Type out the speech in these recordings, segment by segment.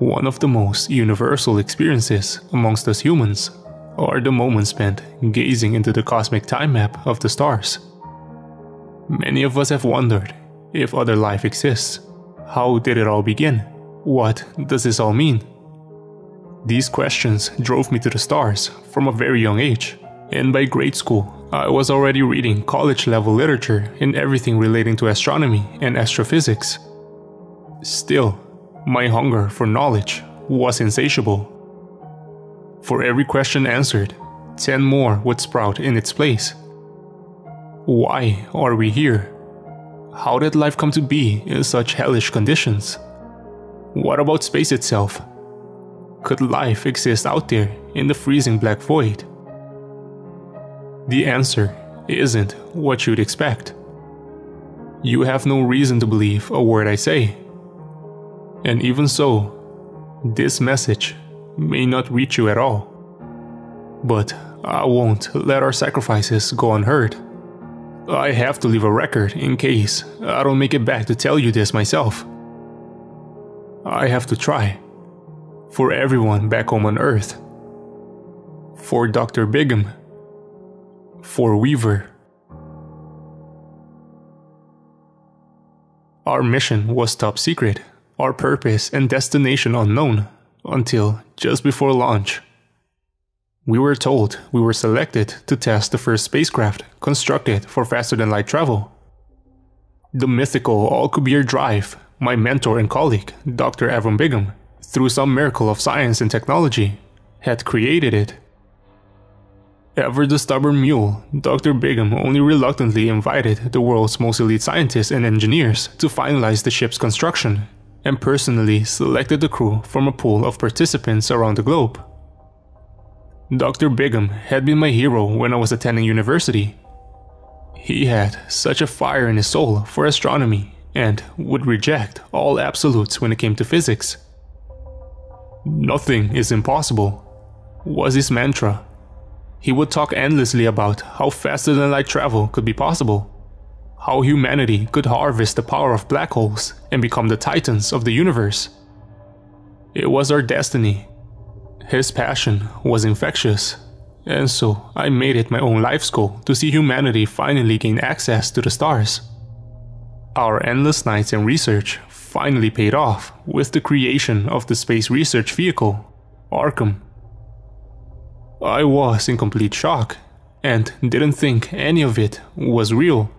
One of the most universal experiences amongst us humans are the moments spent gazing into the cosmic time map of the stars. Many of us have wondered if other life exists. How did it all begin? What does this all mean? These questions drove me to the stars from a very young age, and by grade school, I was already reading college level literature in everything relating to astronomy and astrophysics. Still, my hunger for knowledge was insatiable. For every question answered, 10 more would sprout in its place. Why are we here? How did life come to be in such hellish conditions? What about space itself? Could life exist out there in the freezing black void? The answer isn't what you'd expect. You have no reason to believe a word I say. And even so, this message may not reach you at all. But I won't let our sacrifices go unheard. I have to leave a record in case I don't make it back to tell you this myself. I have to try. For everyone back home on Earth. For Dr. Bigham. For Weaver. Our mission was top secret, our purpose and destination unknown, until just before launch. We were told we were selected to test the first spacecraft constructed for faster than light travel. The mythical Alcubierre Drive, my mentor and colleague, Dr. Avram Bigham, through some miracle of science and technology, had created it. Ever the stubborn mule, Dr. Bigham only reluctantly invited the world's most elite scientists and engineers to finalize the ship's construction, and personally selected the crew from a pool of participants around the globe. Dr. Bigham had been my hero when I was attending university. He had such a fire in his soul for astronomy and would reject all absolutes when it came to physics. Nothing is impossible, was his mantra. He would talk endlessly about how faster than light travel could be possible, how humanity could harvest the power of black holes and become the titans of the universe. It was our destiny his passion was infectious, and so I made it my own life's goal to see humanity finally gain access to the stars. Our endless nights and research finally paid off with the creation of the space research vehicle, Arkham. I was in complete shock and didn't think any of it was real.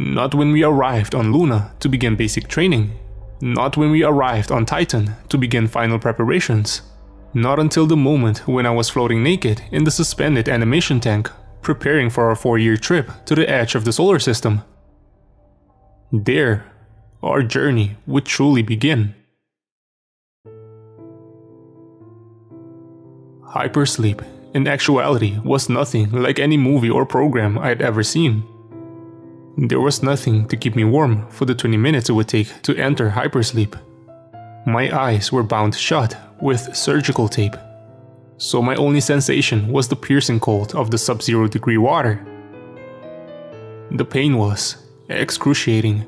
Not when we arrived on Luna to begin basic training, not when we arrived on Titan to begin final preparations. Not until the moment when I was floating naked in the suspended animation tank, preparing for our 4-year trip to the edge of the solar system. There, our journey would truly begin. Hypersleep, in actuality, was nothing like any movie or program I'd ever seen. There was nothing to keep me warm for the 20 minutes it would take to enter hypersleep. My eyes were bound shut with surgical tape. So my only sensation was the piercing cold of the sub-zero degree water. The pain was excruciating,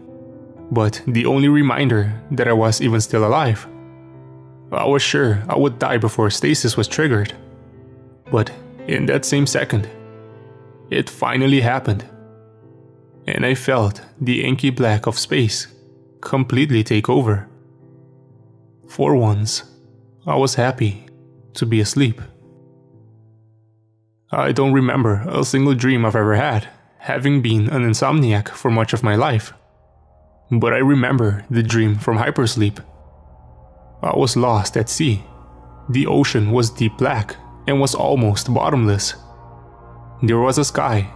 but the only reminder that I was even still alive. I was sure I would die before stasis was triggered. But in that same second, it finally happened. And I felt the inky black of space completely take over. For once, I was happy to be asleep. I don't remember a single dream I've ever had, having been an insomniac for much of my life. But I remember the dream from hypersleep. I was lost at sea. The ocean was deep black and was almost bottomless. There was a sky,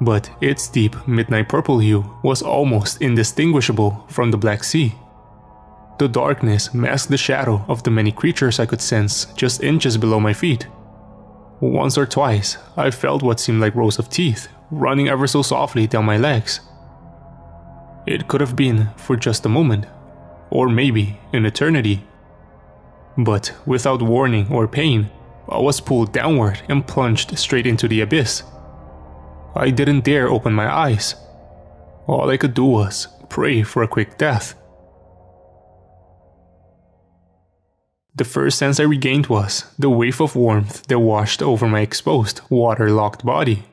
but its deep midnight purple hue was almost indistinguishable from the Black Sea. The darkness masked the shadow of the many creatures I could sense just inches below my feet. Once or twice, I felt what seemed like rows of teeth running ever so softly down my legs. It could have been for just a moment, or maybe an eternity. But without warning or pain, I was pulled downward and plunged straight into the abyss. I didn't dare open my eyes. All I could do was pray for a quick death. The first sense I regained was the wave of warmth that washed over my exposed, waterlogged body.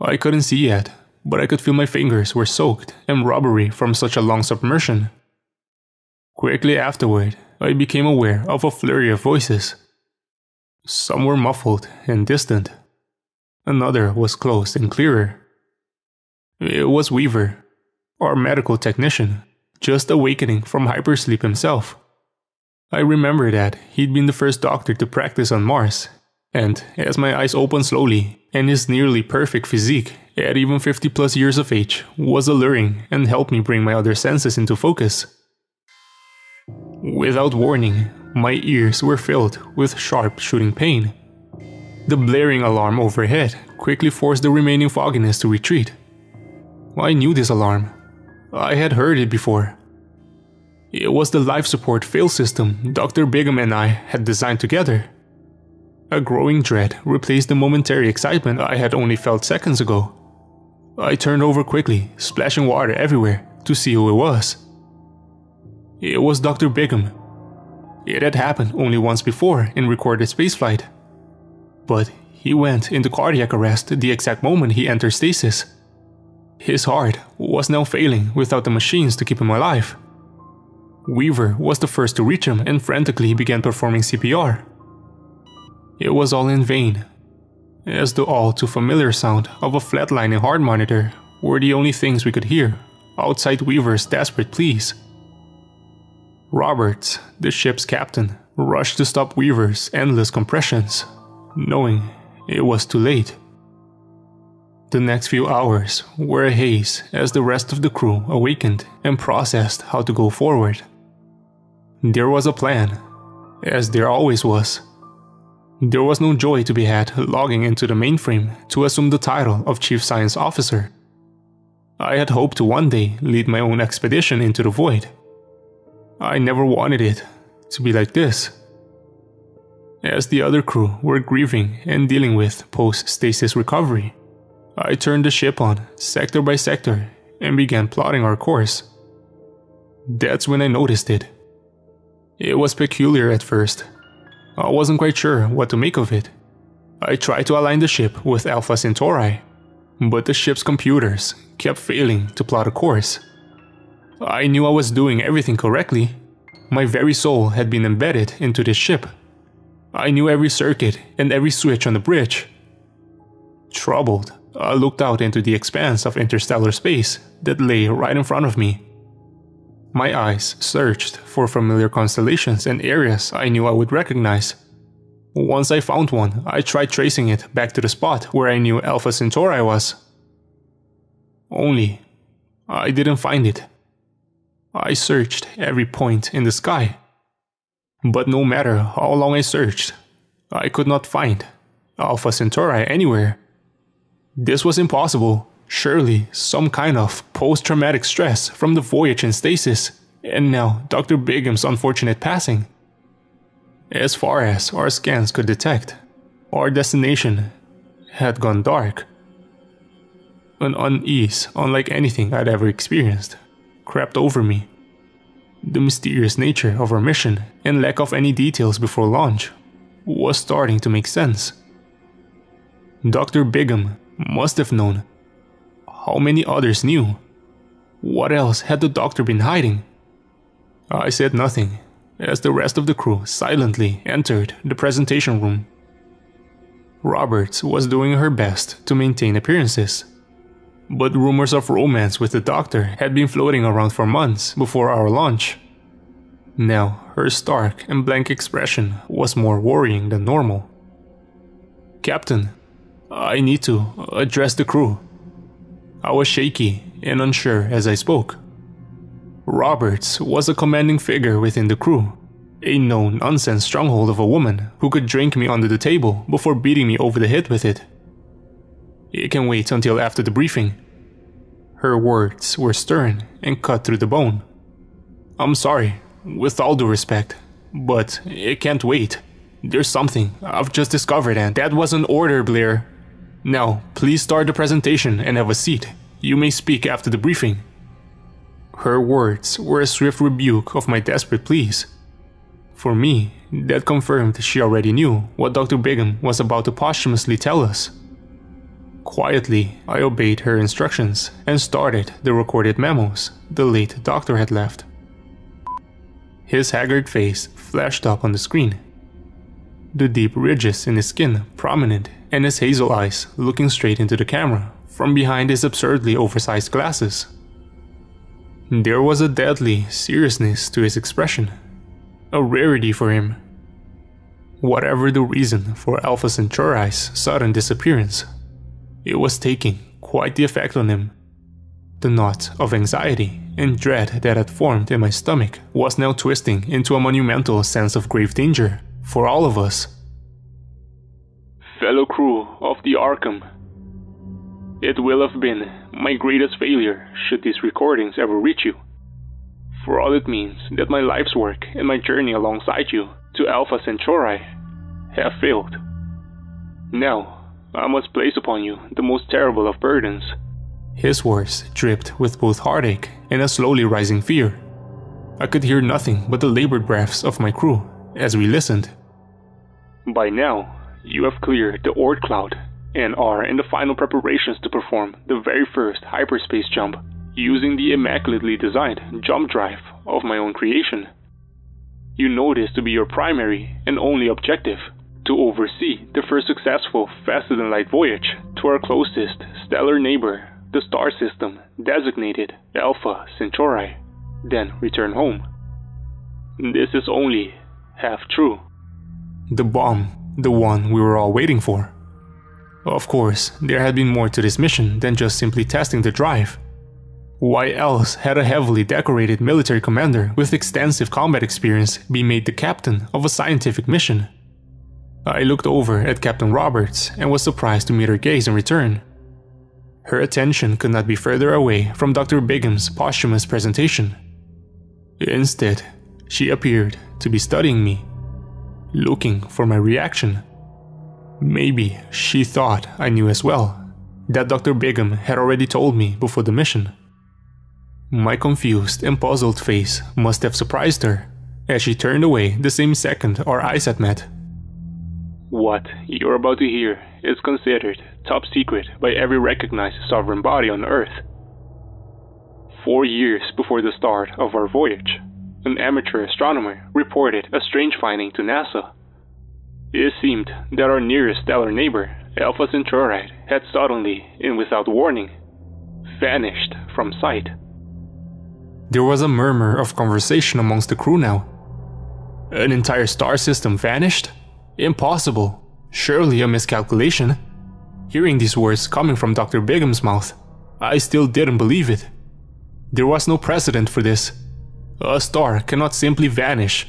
I couldn't see yet, but I could feel my fingers were soaked and rubbery from such a long submersion. Quickly afterward, I became aware of a flurry of voices. Some were muffled and distant. Another was close and clearer. It was Weaver, our medical technician, just awakening from hypersleep himself. I remember that he'd been the first doctor to practice on Mars, and as my eyes opened slowly, and his nearly perfect physique at even 50 plus years of age was alluring and helped me bring my other senses into focus. Without warning, my ears were filled with sharp shooting pain. The blaring alarm overhead quickly forced the remaining fogginess to retreat. I knew this alarm. I had heard it before. It was the life support fail system Dr. Bigham and I had designed together. A growing dread replaced the momentary excitement I had only felt seconds ago. I turned over quickly, splashing water everywhere, to see who it was. It was Dr. Bigham. It had happened only once before in recorded spaceflight. But he went into cardiac arrest the exact moment he entered stasis. His heart was now failing without the machines to keep him alive. Weaver was the first to reach him and frantically began performing CPR. It was all in vain, as the all too familiar sound of a flatlining heart monitor were the only things we could hear outside Weaver's desperate pleas. Roberts, the ship's captain, rushed to stop Weaver's endless compressions, knowing it was too late. The next few hours were a haze as the rest of the crew awakened and processed how to go forward. There was a plan, as there always was. There was no joy to be had logging into the mainframe to assume the title of Chief Science Officer. I had hoped to one day lead my own expedition into the void. I never wanted it to be like this. As the other crew were grieving and dealing with post-stasis recovery, I turned the ship on sector by sector and began plotting our course. That's when I noticed it. It was peculiar at first, I wasn't quite sure what to make of it. I tried to align the ship with Alpha Centauri, but the ship's computers kept failing to plot a course. I knew I was doing everything correctly. My very soul had been embedded into this ship. I knew every circuit and every switch on the bridge. Troubled, I looked out into the expanse of interstellar space that lay right in front of me. My eyes searched for familiar constellations and areas I knew I would recognize. Once I found one, I tried tracing it back to the spot where I knew Alpha Centauri was. Only, I didn't find it. I searched every point in the sky. But no matter how long I searched, I could not find Alpha Centauri anywhere. This was impossible Surely, some kind of post-traumatic stress from the voyage in stasis, and now Dr. Bigham's unfortunate passing. As far as our scans could detect, our destination had gone dark. An unease unlike anything I'd ever experienced crept over me. The mysterious nature of our mission and lack of any details before launch was starting to make sense. Dr. Bigham must have known how many others knew? What else had the doctor been hiding? I said nothing, as the rest of the crew silently entered the presentation room. Roberts was doing her best to maintain appearances, but rumors of romance with the doctor had been floating around for months before our launch. Now, her stark and blank expression was more worrying than normal. Captain, I need to address the crew. I was shaky and unsure as I spoke. Roberts was a commanding figure within the crew, a no-nonsense stronghold of a woman who could drink me under the table before beating me over the head with it. It can wait until after the briefing. Her words were stern and cut through the bone. I'm sorry, with all due respect, but it can't wait. There's something I've just discovered and that was an order, Blair. Now, please start the presentation and have a seat. You may speak after the briefing. Her words were a swift rebuke of my desperate pleas. For me, that confirmed she already knew what Dr. Bigham was about to posthumously tell us. Quietly, I obeyed her instructions and started the recorded memos the late doctor had left. His haggard face flashed up on the screen. The deep ridges in his skin prominent and his hazel eyes looking straight into the camera from behind his absurdly oversized glasses. There was a deadly seriousness to his expression, a rarity for him. Whatever the reason for Alpha Centauri's sudden disappearance, it was taking quite the effect on him. The knot of anxiety and dread that had formed in my stomach was now twisting into a monumental sense of grave danger for all of us. Fellow crew of the Arkham, it will have been my greatest failure should these recordings ever reach you. For all it means that my life's work and my journey alongside you to Alpha Centauri have failed. Now, I must place upon you the most terrible of burdens. His words dripped with both heartache and a slowly rising fear. I could hear nothing but the labored breaths of my crew as we listened. By now, you have cleared the Oort cloud and are in the final preparations to perform the very first hyperspace jump using the immaculately designed jump drive of my own creation. You know this to be your primary and only objective to oversee the first successful faster than light voyage to our closest stellar neighbor, the star system designated Alpha Centauri, then return home. This is only half true. The bomb, the one we were all waiting for. Of course, there had been more to this mission than just simply testing the drive. Why else had a heavily decorated military commander with extensive combat experience be made the captain of a scientific mission? I looked over at Captain Roberts and was surprised to meet her gaze in return. Her attention could not be further away from Dr. Bigham's posthumous presentation. Instead, she appeared to be studying me, looking for my reaction. Maybe she thought I knew as well that Dr. Bigham had already told me before the mission. My confused and puzzled face must have surprised her as she turned away the same second our eyes had met. What you're about to hear is considered top secret by every recognized sovereign body on Earth. Four years before the start of our voyage, an amateur astronomer reported a strange finding to NASA it seemed that our nearest stellar neighbor, Alpha Centauri, had suddenly, and without warning, vanished from sight. There was a murmur of conversation amongst the crew now. An entire star system vanished? Impossible. Surely a miscalculation. Hearing these words coming from Dr. Bigham's mouth, I still didn't believe it. There was no precedent for this. A star cannot simply vanish,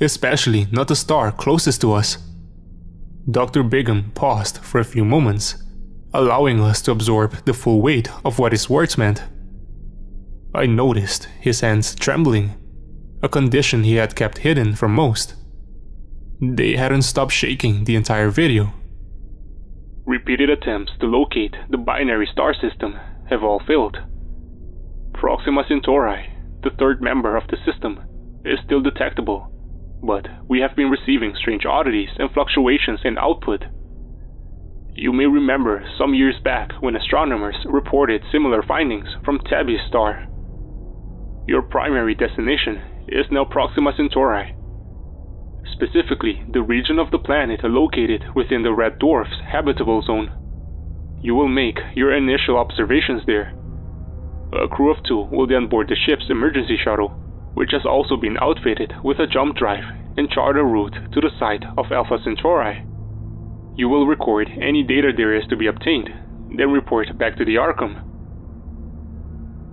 especially not the star closest to us. Dr. Bigham paused for a few moments, allowing us to absorb the full weight of what his words meant. I noticed his hands trembling, a condition he had kept hidden from most. They hadn't stopped shaking the entire video. Repeated attempts to locate the binary star system have all failed. Proxima Centauri, the third member of the system, is still detectable but we have been receiving strange oddities and fluctuations in output. You may remember some years back when astronomers reported similar findings from Tabby's star. Your primary destination is now Proxima Centauri. Specifically, the region of the planet located within the red dwarf's habitable zone. You will make your initial observations there. A crew of two will then board the ship's emergency shuttle which has also been outfitted with a jump drive and chart a route to the site of Alpha Centauri. You will record any data there is to be obtained, then report back to the Arkham.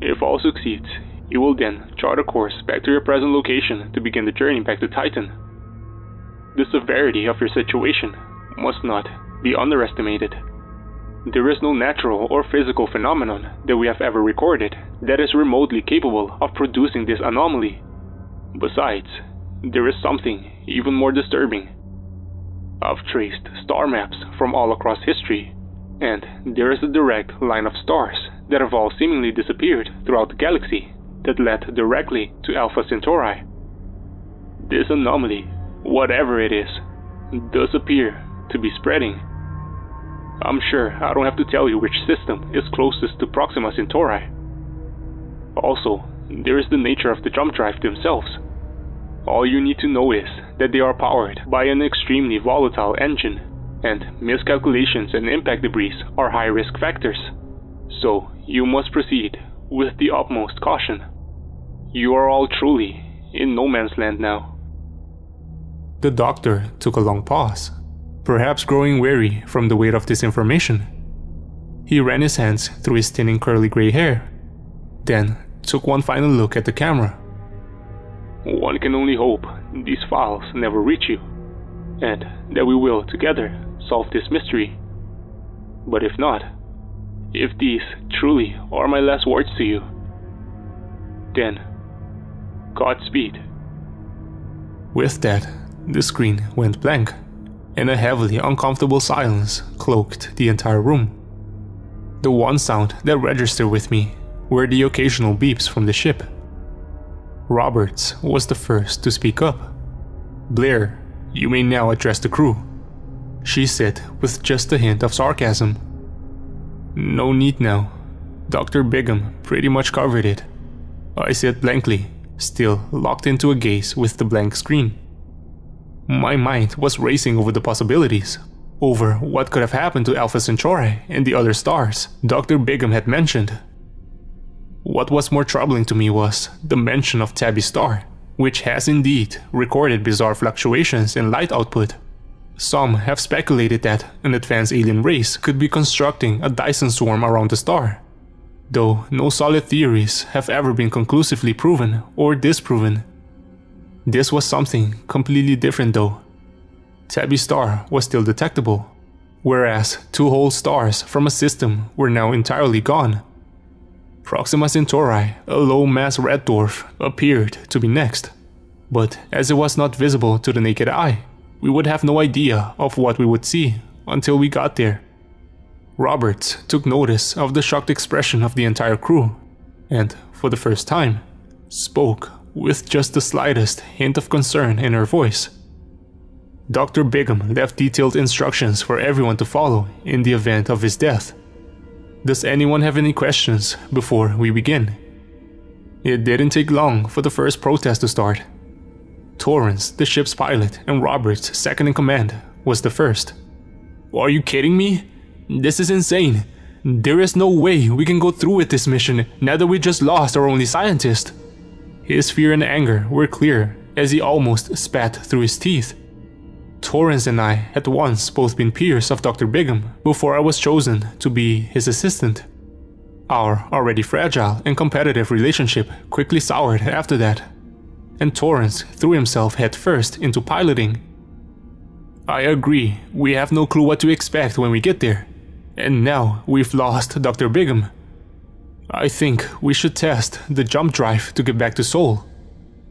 If all succeeds, you will then chart a course back to your present location to begin the journey back to Titan. The severity of your situation must not be underestimated. There is no natural or physical phenomenon that we have ever recorded that is remotely capable of producing this anomaly. Besides, there is something even more disturbing. I've traced star maps from all across history, and there is a direct line of stars that have all seemingly disappeared throughout the galaxy that led directly to Alpha Centauri. This anomaly whatever it is, does appear to be spreading. I'm sure I don't have to tell you which system is closest to Proxima Centauri. Also, there is the nature of the jump drive themselves. All you need to know is that they are powered by an extremely volatile engine, and miscalculations and impact debris are high risk factors. So, you must proceed with the utmost caution. You are all truly in no man's land now. The doctor took a long pause, perhaps growing weary from the weight of this information. He ran his hands through his thinning curly gray hair, then took one final look at the camera. One can only hope these files never reach you, and that we will, together, solve this mystery. But if not, if these truly are my last words to you, then Godspeed. With that, the screen went blank, and a heavily uncomfortable silence cloaked the entire room. The one sound that registered with me were the occasional beeps from the ship. Roberts was the first to speak up. Blair, you may now address the crew, she said with just a hint of sarcasm. No need now. Dr. Bigham pretty much covered it. I said blankly, still locked into a gaze with the blank screen. My mind was racing over the possibilities, over what could have happened to Alpha Centauri and the other stars Dr. Bigham had mentioned. What was more troubling to me was the mention of Tabby Star, which has indeed recorded bizarre fluctuations in light output. Some have speculated that an advanced alien race could be constructing a Dyson swarm around the star, though no solid theories have ever been conclusively proven or disproven this was something completely different though. Tabby star was still detectable, whereas two whole stars from a system were now entirely gone. Proxima Centauri, a low-mass red dwarf, appeared to be next, but as it was not visible to the naked eye, we would have no idea of what we would see until we got there. Roberts took notice of the shocked expression of the entire crew, and, for the first time, spoke with just the slightest hint of concern in her voice. Dr. Bigham left detailed instructions for everyone to follow in the event of his death. Does anyone have any questions before we begin? It didn't take long for the first protest to start. Torrance, the ship's pilot, and Roberts, second in command, was the first. Are you kidding me? This is insane. There is no way we can go through with this mission now that we just lost our only scientist. His fear and anger were clear as he almost spat through his teeth. Torrance and I had once both been peers of Dr. Bigham before I was chosen to be his assistant. Our already fragile and competitive relationship quickly soured after that, and Torrance threw himself headfirst into piloting. I agree, we have no clue what to expect when we get there, and now we've lost Dr. Bigham. I think we should test the jump drive to get back to Sol.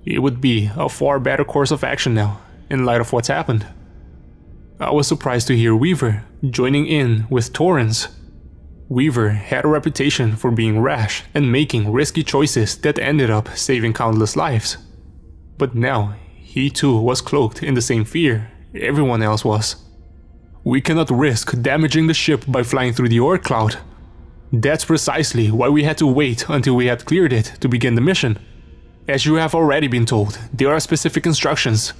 It would be a far better course of action now, in light of what's happened. I was surprised to hear Weaver joining in with Torrance. Weaver had a reputation for being rash and making risky choices that ended up saving countless lives. But now, he too was cloaked in the same fear everyone else was. We cannot risk damaging the ship by flying through the Oort cloud, that's precisely why we had to wait until we had cleared it to begin the mission. As you have already been told, there are specific instructions.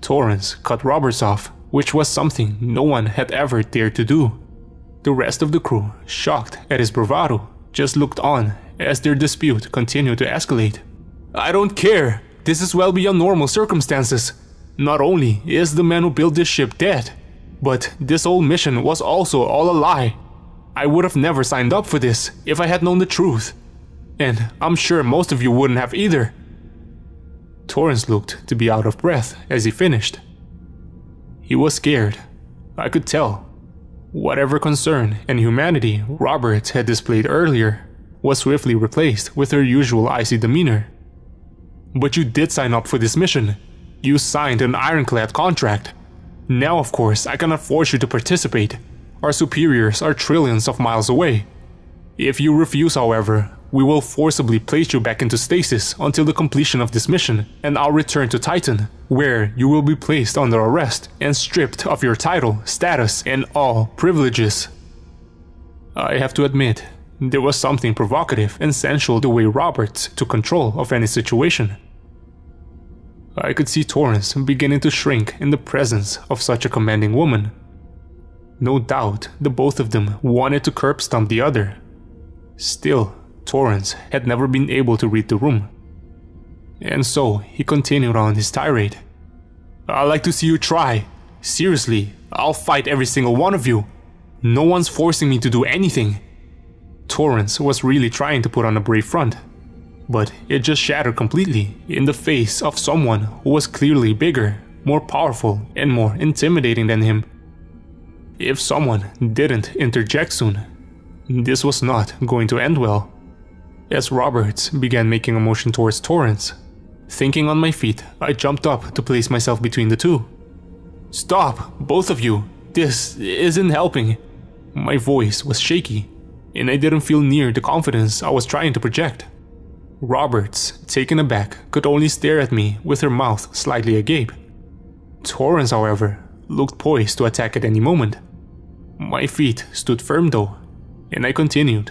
Torrance cut Roberts off, which was something no one had ever dared to do. The rest of the crew, shocked at his bravado, just looked on as their dispute continued to escalate. I don't care. This is well beyond normal circumstances. Not only is the man who built this ship dead, but this whole mission was also all a lie. I would have never signed up for this if I had known the truth. And I'm sure most of you wouldn't have either. Torrance looked to be out of breath as he finished. He was scared. I could tell. Whatever concern and humanity Roberts had displayed earlier was swiftly replaced with her usual icy demeanor. But you did sign up for this mission. You signed an ironclad contract. Now, of course, I cannot force you to participate. Our superiors are trillions of miles away. If you refuse, however, We will forcibly place you back into stasis until the completion of this mission, and I'll return to Titan, where you will be placed under arrest and stripped of your title, status, and all privileges. I have to admit, there was something provocative and sensual the way Roberts took control of any situation. I could see Torrance beginning to shrink in the presence of such a commanding woman. No doubt the both of them wanted to curb stomp the other. Still, Torrance had never been able to read the room. And so he continued on his tirade. I'd like to see you try. Seriously, I'll fight every single one of you. No one's forcing me to do anything. Torrance was really trying to put on a brave front, but it just shattered completely in the face of someone who was clearly bigger, more powerful, and more intimidating than him. If someone didn't interject soon, this was not going to end well. As Roberts began making a motion towards Torrance, thinking on my feet, I jumped up to place myself between the two. Stop, both of you. This isn't helping. My voice was shaky, and I didn't feel near the confidence I was trying to project. Roberts, taken aback, could only stare at me with her mouth slightly agape. Torrance, however, looked poised to attack at any moment. My feet stood firm though, and I continued.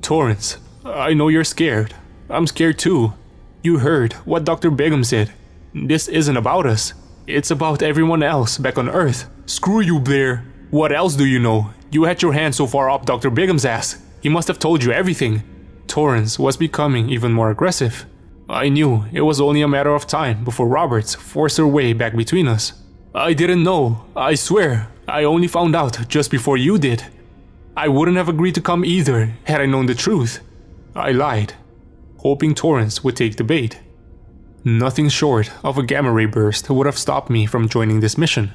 Torrance, I know you're scared. I'm scared too. You heard what Dr. Bigham said. This isn't about us. It's about everyone else back on Earth. Screw you, Blair. What else do you know? You had your hand so far up Dr. Bigham's ass. He must have told you everything. Torrance was becoming even more aggressive. I knew it was only a matter of time before Roberts forced her way back between us. I didn't know, I swear. I only found out just before you did. I wouldn't have agreed to come either had I known the truth. I lied, hoping Torrance would take the bait. Nothing short of a gamma ray burst would have stopped me from joining this mission.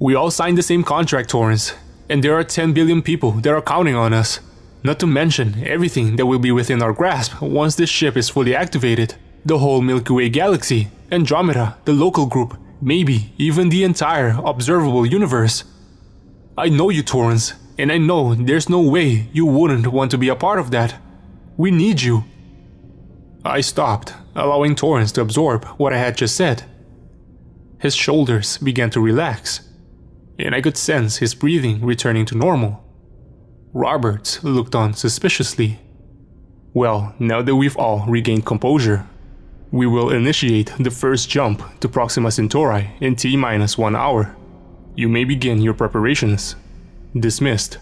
We all signed the same contract, Torrance, and there are 10 billion people that are counting on us. Not to mention everything that will be within our grasp once this ship is fully activated. The whole Milky Way galaxy, Andromeda, the local group, maybe even the entire observable universe. I know you, Torrance, and I know there's no way you wouldn't want to be a part of that. We need you. I stopped, allowing Torrance to absorb what I had just said. His shoulders began to relax, and I could sense his breathing returning to normal. Roberts looked on suspiciously. Well, now that we've all regained composure, we will initiate the first jump to Proxima Centauri in T-minus one hour. You may begin your preparations. Dismissed.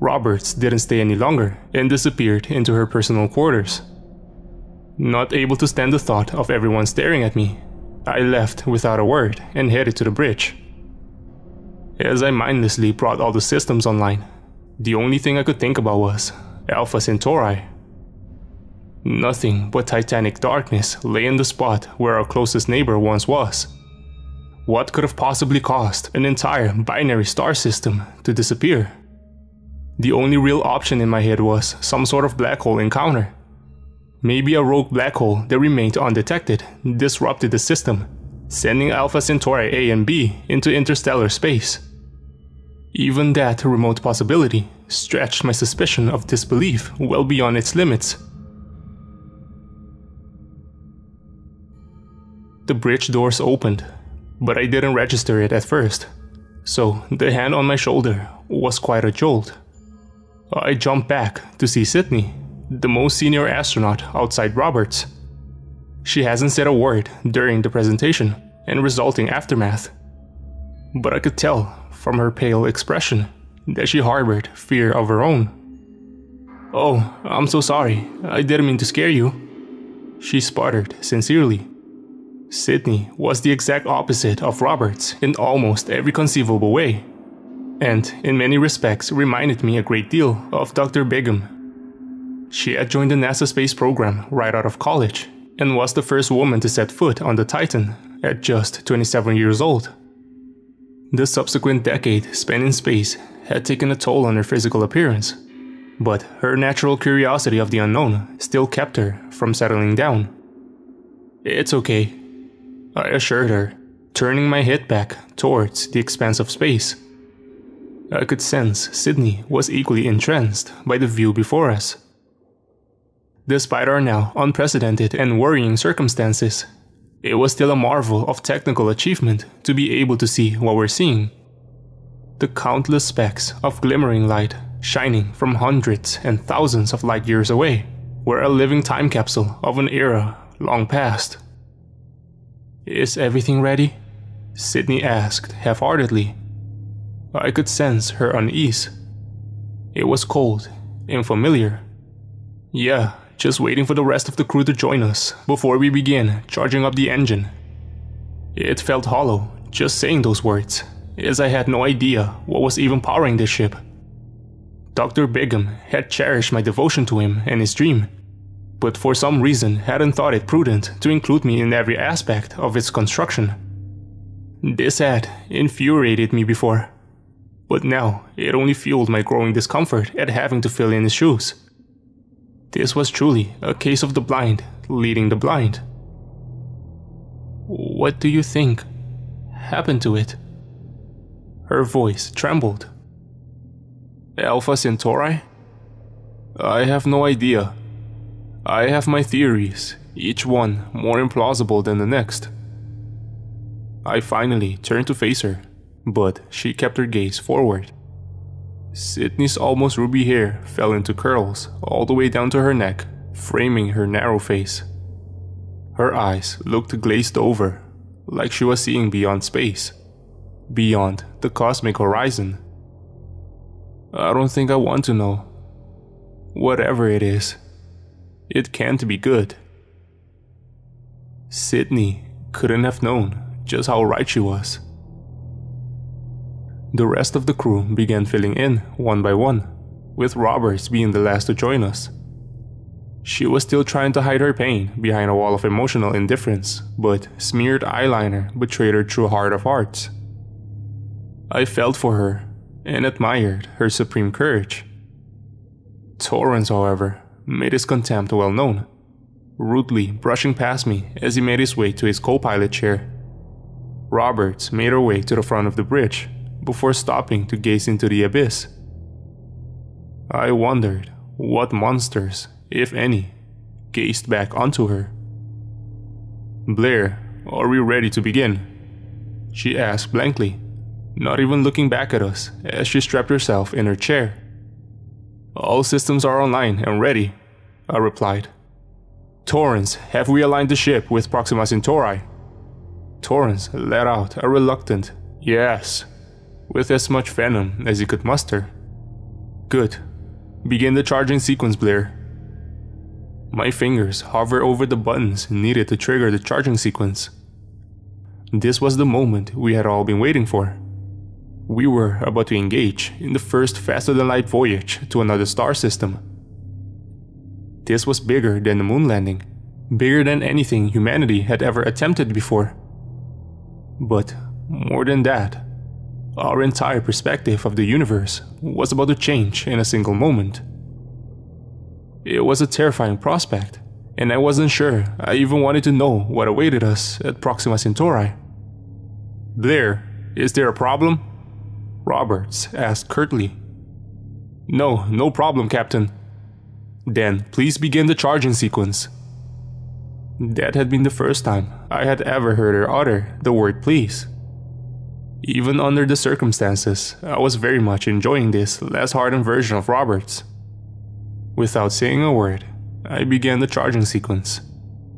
Roberts didn't stay any longer and disappeared into her personal quarters. Not able to stand the thought of everyone staring at me, I left without a word and headed to the bridge. As I mindlessly brought all the systems online, the only thing I could think about was Alpha Centauri. Nothing but titanic darkness lay in the spot where our closest neighbor once was. What could have possibly caused an entire binary star system to disappear? The only real option in my head was some sort of black hole encounter. Maybe a rogue black hole that remained undetected disrupted the system, sending Alpha Centauri A and B into interstellar space. Even that remote possibility stretched my suspicion of disbelief well beyond its limits. The bridge doors opened, but I didn't register it at first, so the hand on my shoulder was quite a jolt. I jumped back to see Sydney, the most senior astronaut outside Roberts. She hasn't said a word during the presentation and resulting aftermath, but I could tell from her pale expression that she harbored fear of her own. Oh, I'm so sorry. I didn't mean to scare you. She sputtered sincerely. Sydney was the exact opposite of Roberts in almost every conceivable way, and in many respects reminded me a great deal of Dr. Bigham. She had joined the NASA space program right out of college and was the first woman to set foot on the Titan at just 27 years old. The subsequent decade spent in space had taken a toll on her physical appearance, but her natural curiosity of the unknown still kept her from settling down. It's okay, I assured her, turning my head back towards the expanse of space. I could sense Sydney was equally entranced by the view before us. Despite our now unprecedented and worrying circumstances, it was still a marvel of technical achievement to be able to see what we're seeing. The countless specks of glimmering light shining from hundreds and thousands of light years away were a living time capsule of an era long past. Is everything ready? Sydney asked half-heartedly. I could sense her unease. It was cold and familiar. Yeah, just waiting for the rest of the crew to join us before we begin charging up the engine. It felt hollow just saying those words, as I had no idea what was even powering this ship. Dr. Bigham had cherished my devotion to him and his dream, but for some reason hadn't thought it prudent to include me in every aspect of its construction. This had infuriated me before, but now it only fueled my growing discomfort at having to fill in his shoes. This was truly a case of the blind leading the blind. What do you think happened to it? Her voice trembled. Alpha Centauri? I have no idea. I have my theories, each one more implausible than the next. I finally turned to face her, but she kept her gaze forward. Sydney's almost ruby hair fell into curls all the way down to her neck, framing her narrow face. Her eyes looked glazed over, like she was seeing beyond space, beyond the cosmic horizon. I don't think I want to know. Whatever it is, it can't be good. Sydney couldn't have known just how right she was. The rest of the crew began filling in one by one, with Roberts being the last to join us. She was still trying to hide her pain behind a wall of emotional indifference, but smeared eyeliner betrayed her true heart of hearts. I felt for her and admired her supreme courage. Torrance, however, made his contempt well known, rudely brushing past me as he made his way to his co-pilot chair. Roberts made her way to the front of the bridge before stopping to gaze into the abyss. I wondered what monsters, if any, gazed back onto her. Blair, are we ready to begin? She asked blankly, not even looking back at us as she strapped herself in her chair. All systems are online and ready, I replied. Torrance, have we aligned the ship with Proxima Centauri? Torrance let out a reluctant yes with as much venom as he could muster. Good. Begin the charging sequence, Blair. My fingers hover over the buttons needed to trigger the charging sequence. This was the moment we had all been waiting for. We were about to engage in the first faster-than-light voyage to another star system. This was bigger than the moon landing, bigger than anything humanity had ever attempted before. But more than that, our entire perspective of the universe was about to change in a single moment. It was a terrifying prospect, and I wasn't sure I even wanted to know what awaited us at Proxima Centauri. Blair, is there a problem? Roberts asked curtly. No, no problem, Captain. Then please begin the charging sequence. That had been the first time I had ever heard her utter the word please. Even under the circumstances, I was very much enjoying this less hardened version of Roberts. Without saying a word, I began the charging sequence.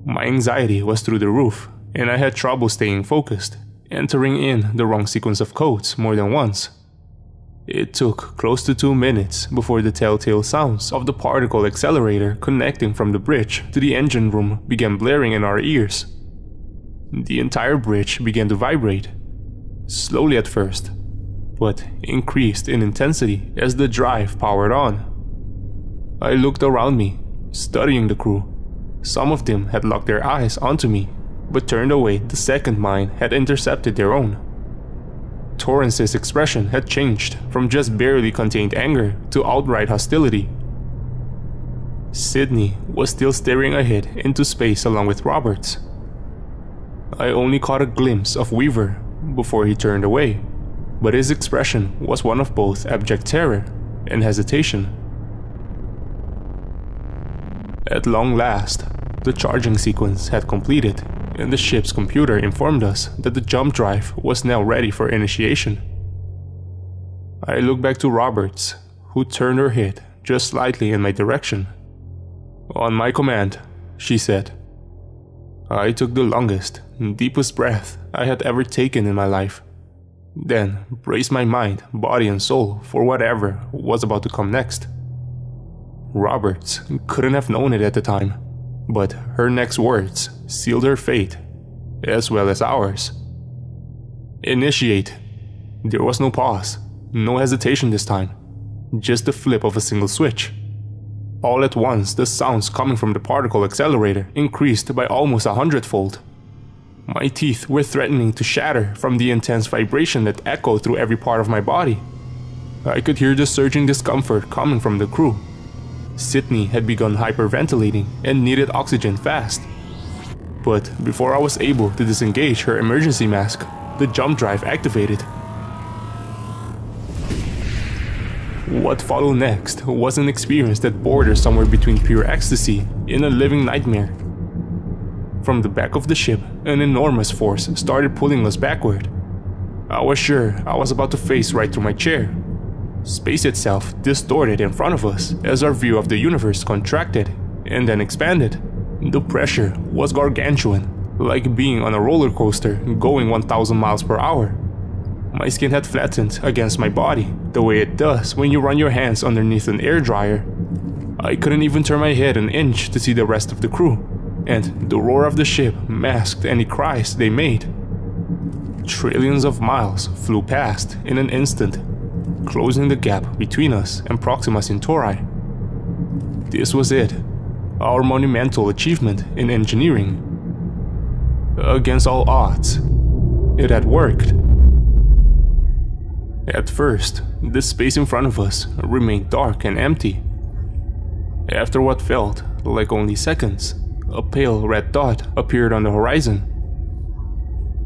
My anxiety was through the roof, and I had trouble staying focused, entering in the wrong sequence of codes more than once. It took close to two minutes before the telltale sounds of the particle accelerator connecting from the bridge to the engine room began blaring in our ears. The entire bridge began to vibrate, slowly at first, but increased in intensity as the drive powered on. I looked around me, studying the crew. Some of them had locked their eyes onto me, but turned away the second mine had intercepted their own. Torrance's expression had changed from just barely contained anger to outright hostility. Sydney was still staring ahead into space along with Roberts. I only caught a glimpse of Weaver before he turned away, but his expression was one of both abject terror and hesitation. At long last, the charging sequence had completed, and the ship's computer informed us that the jump drive was now ready for initiation. I looked back to Roberts, who turned her head just slightly in my direction. On my command, she said. I took the longest, deepest breath I had ever taken in my life. Then braced my mind, body, and soul for whatever was about to come next. Roberts couldn't have known it at the time, but her next words sealed her fate, as well as ours. Initiate. There was no pause, no hesitation this time, just the flip of a single switch. All at once, the sounds coming from the particle accelerator increased by almost a hundredfold. My teeth were threatening to shatter from the intense vibration that echoed through every part of my body. I could hear the surging discomfort coming from the crew. Sydney had begun hyperventilating and needed oxygen fast. But before I was able to disengage her emergency mask, the jump drive activated. What followed next was an experience that borders somewhere between pure ecstasy and a living nightmare. From the back of the ship, an enormous force started pulling us backward. I was sure I was about to face right through my chair. Space itself distorted in front of us as our view of the universe contracted and then expanded. The pressure was gargantuan, like being on a roller coaster going 1000 miles per hour. My skin had flattened against my body, the way it does when you run your hands underneath an air dryer. I couldn't even turn my head an inch to see the rest of the crew, and the roar of the ship masked any cries they made. Trillions of miles flew past in an instant, closing the gap between us and Proxima Centauri. This was it, our monumental achievement in engineering. Against all odds, it had worked. At first, the space in front of us remained dark and empty. After what felt like only seconds, a pale red dot appeared on the horizon.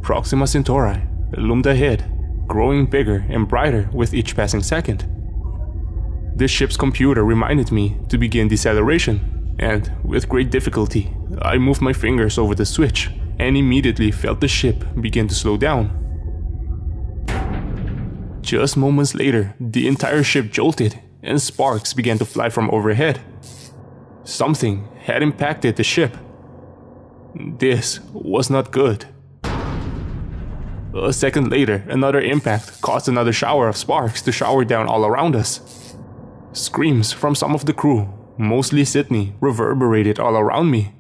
Proxima Centauri loomed ahead, growing bigger and brighter with each passing second. The ship's computer reminded me to begin deceleration, and with great difficulty, I moved my fingers over the switch and immediately felt the ship begin to slow down. Just moments later, the entire ship jolted and sparks began to fly from overhead. Something had impacted the ship. This was not good. A second later, another impact caused another shower of sparks to shower down all around us. Screams from some of the crew, mostly Sydney, reverberated all around me.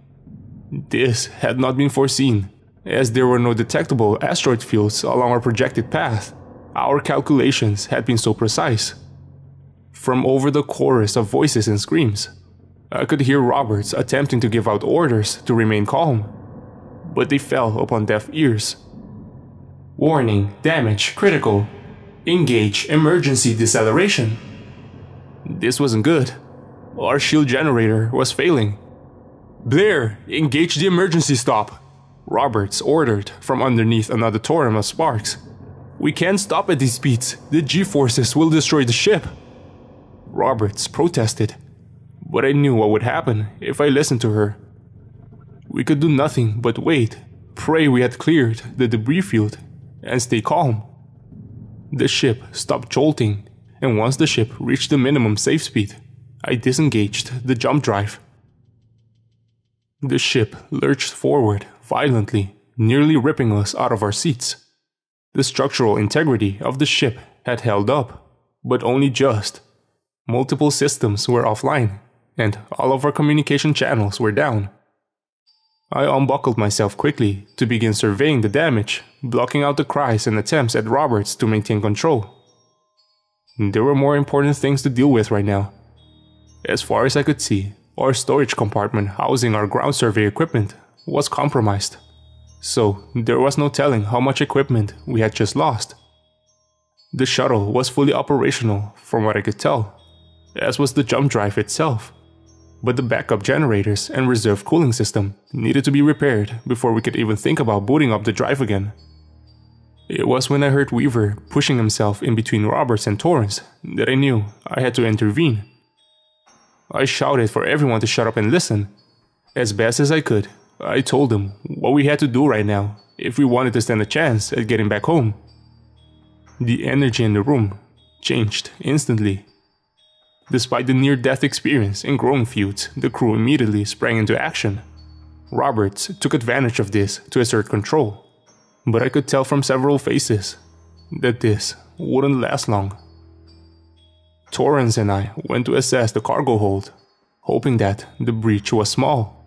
This had not been foreseen, as there were no detectable asteroid fields along our projected path. Our calculations had been so precise. From over the chorus of voices and screams, I could hear Roberts attempting to give out orders to remain calm, but they fell upon deaf ears. Warning, damage, critical. Engage emergency deceleration. This wasn't good. Our shield generator was failing. Blair, engage the emergency stop. Roberts ordered from underneath an auditorium of sparks. We can't stop at these speeds. The G-forces will destroy the ship. Roberts protested, but I knew what would happen if I listened to her. We could do nothing but wait, pray we had cleared the debris field, and stay calm. The ship stopped jolting, and once the ship reached the minimum safe speed, I disengaged the jump drive. The ship lurched forward violently, nearly ripping us out of our seats. The structural integrity of the ship had held up, but only just. Multiple systems were offline, and all of our communication channels were down. I unbuckled myself quickly to begin surveying the damage, blocking out the cries and attempts at Roberts to maintain control. There were more important things to deal with right now. As far as I could see, our storage compartment housing our ground survey equipment was compromised so there was no telling how much equipment we had just lost. The shuttle was fully operational from what I could tell, as was the jump drive itself. But the backup generators and reserve cooling system needed to be repaired before we could even think about booting up the drive again. It was when I heard Weaver pushing himself in between Roberts and Torrance that I knew I had to intervene. I shouted for everyone to shut up and listen. As best as I could, I told them what we had to do right now if we wanted to stand a chance at getting back home. The energy in the room changed instantly. Despite the near death experience and growing feuds, the crew immediately sprang into action. Roberts took advantage of this to assert control, but I could tell from several faces that this wouldn't last long. Torrance and I went to assess the cargo hold, hoping that the breach was small.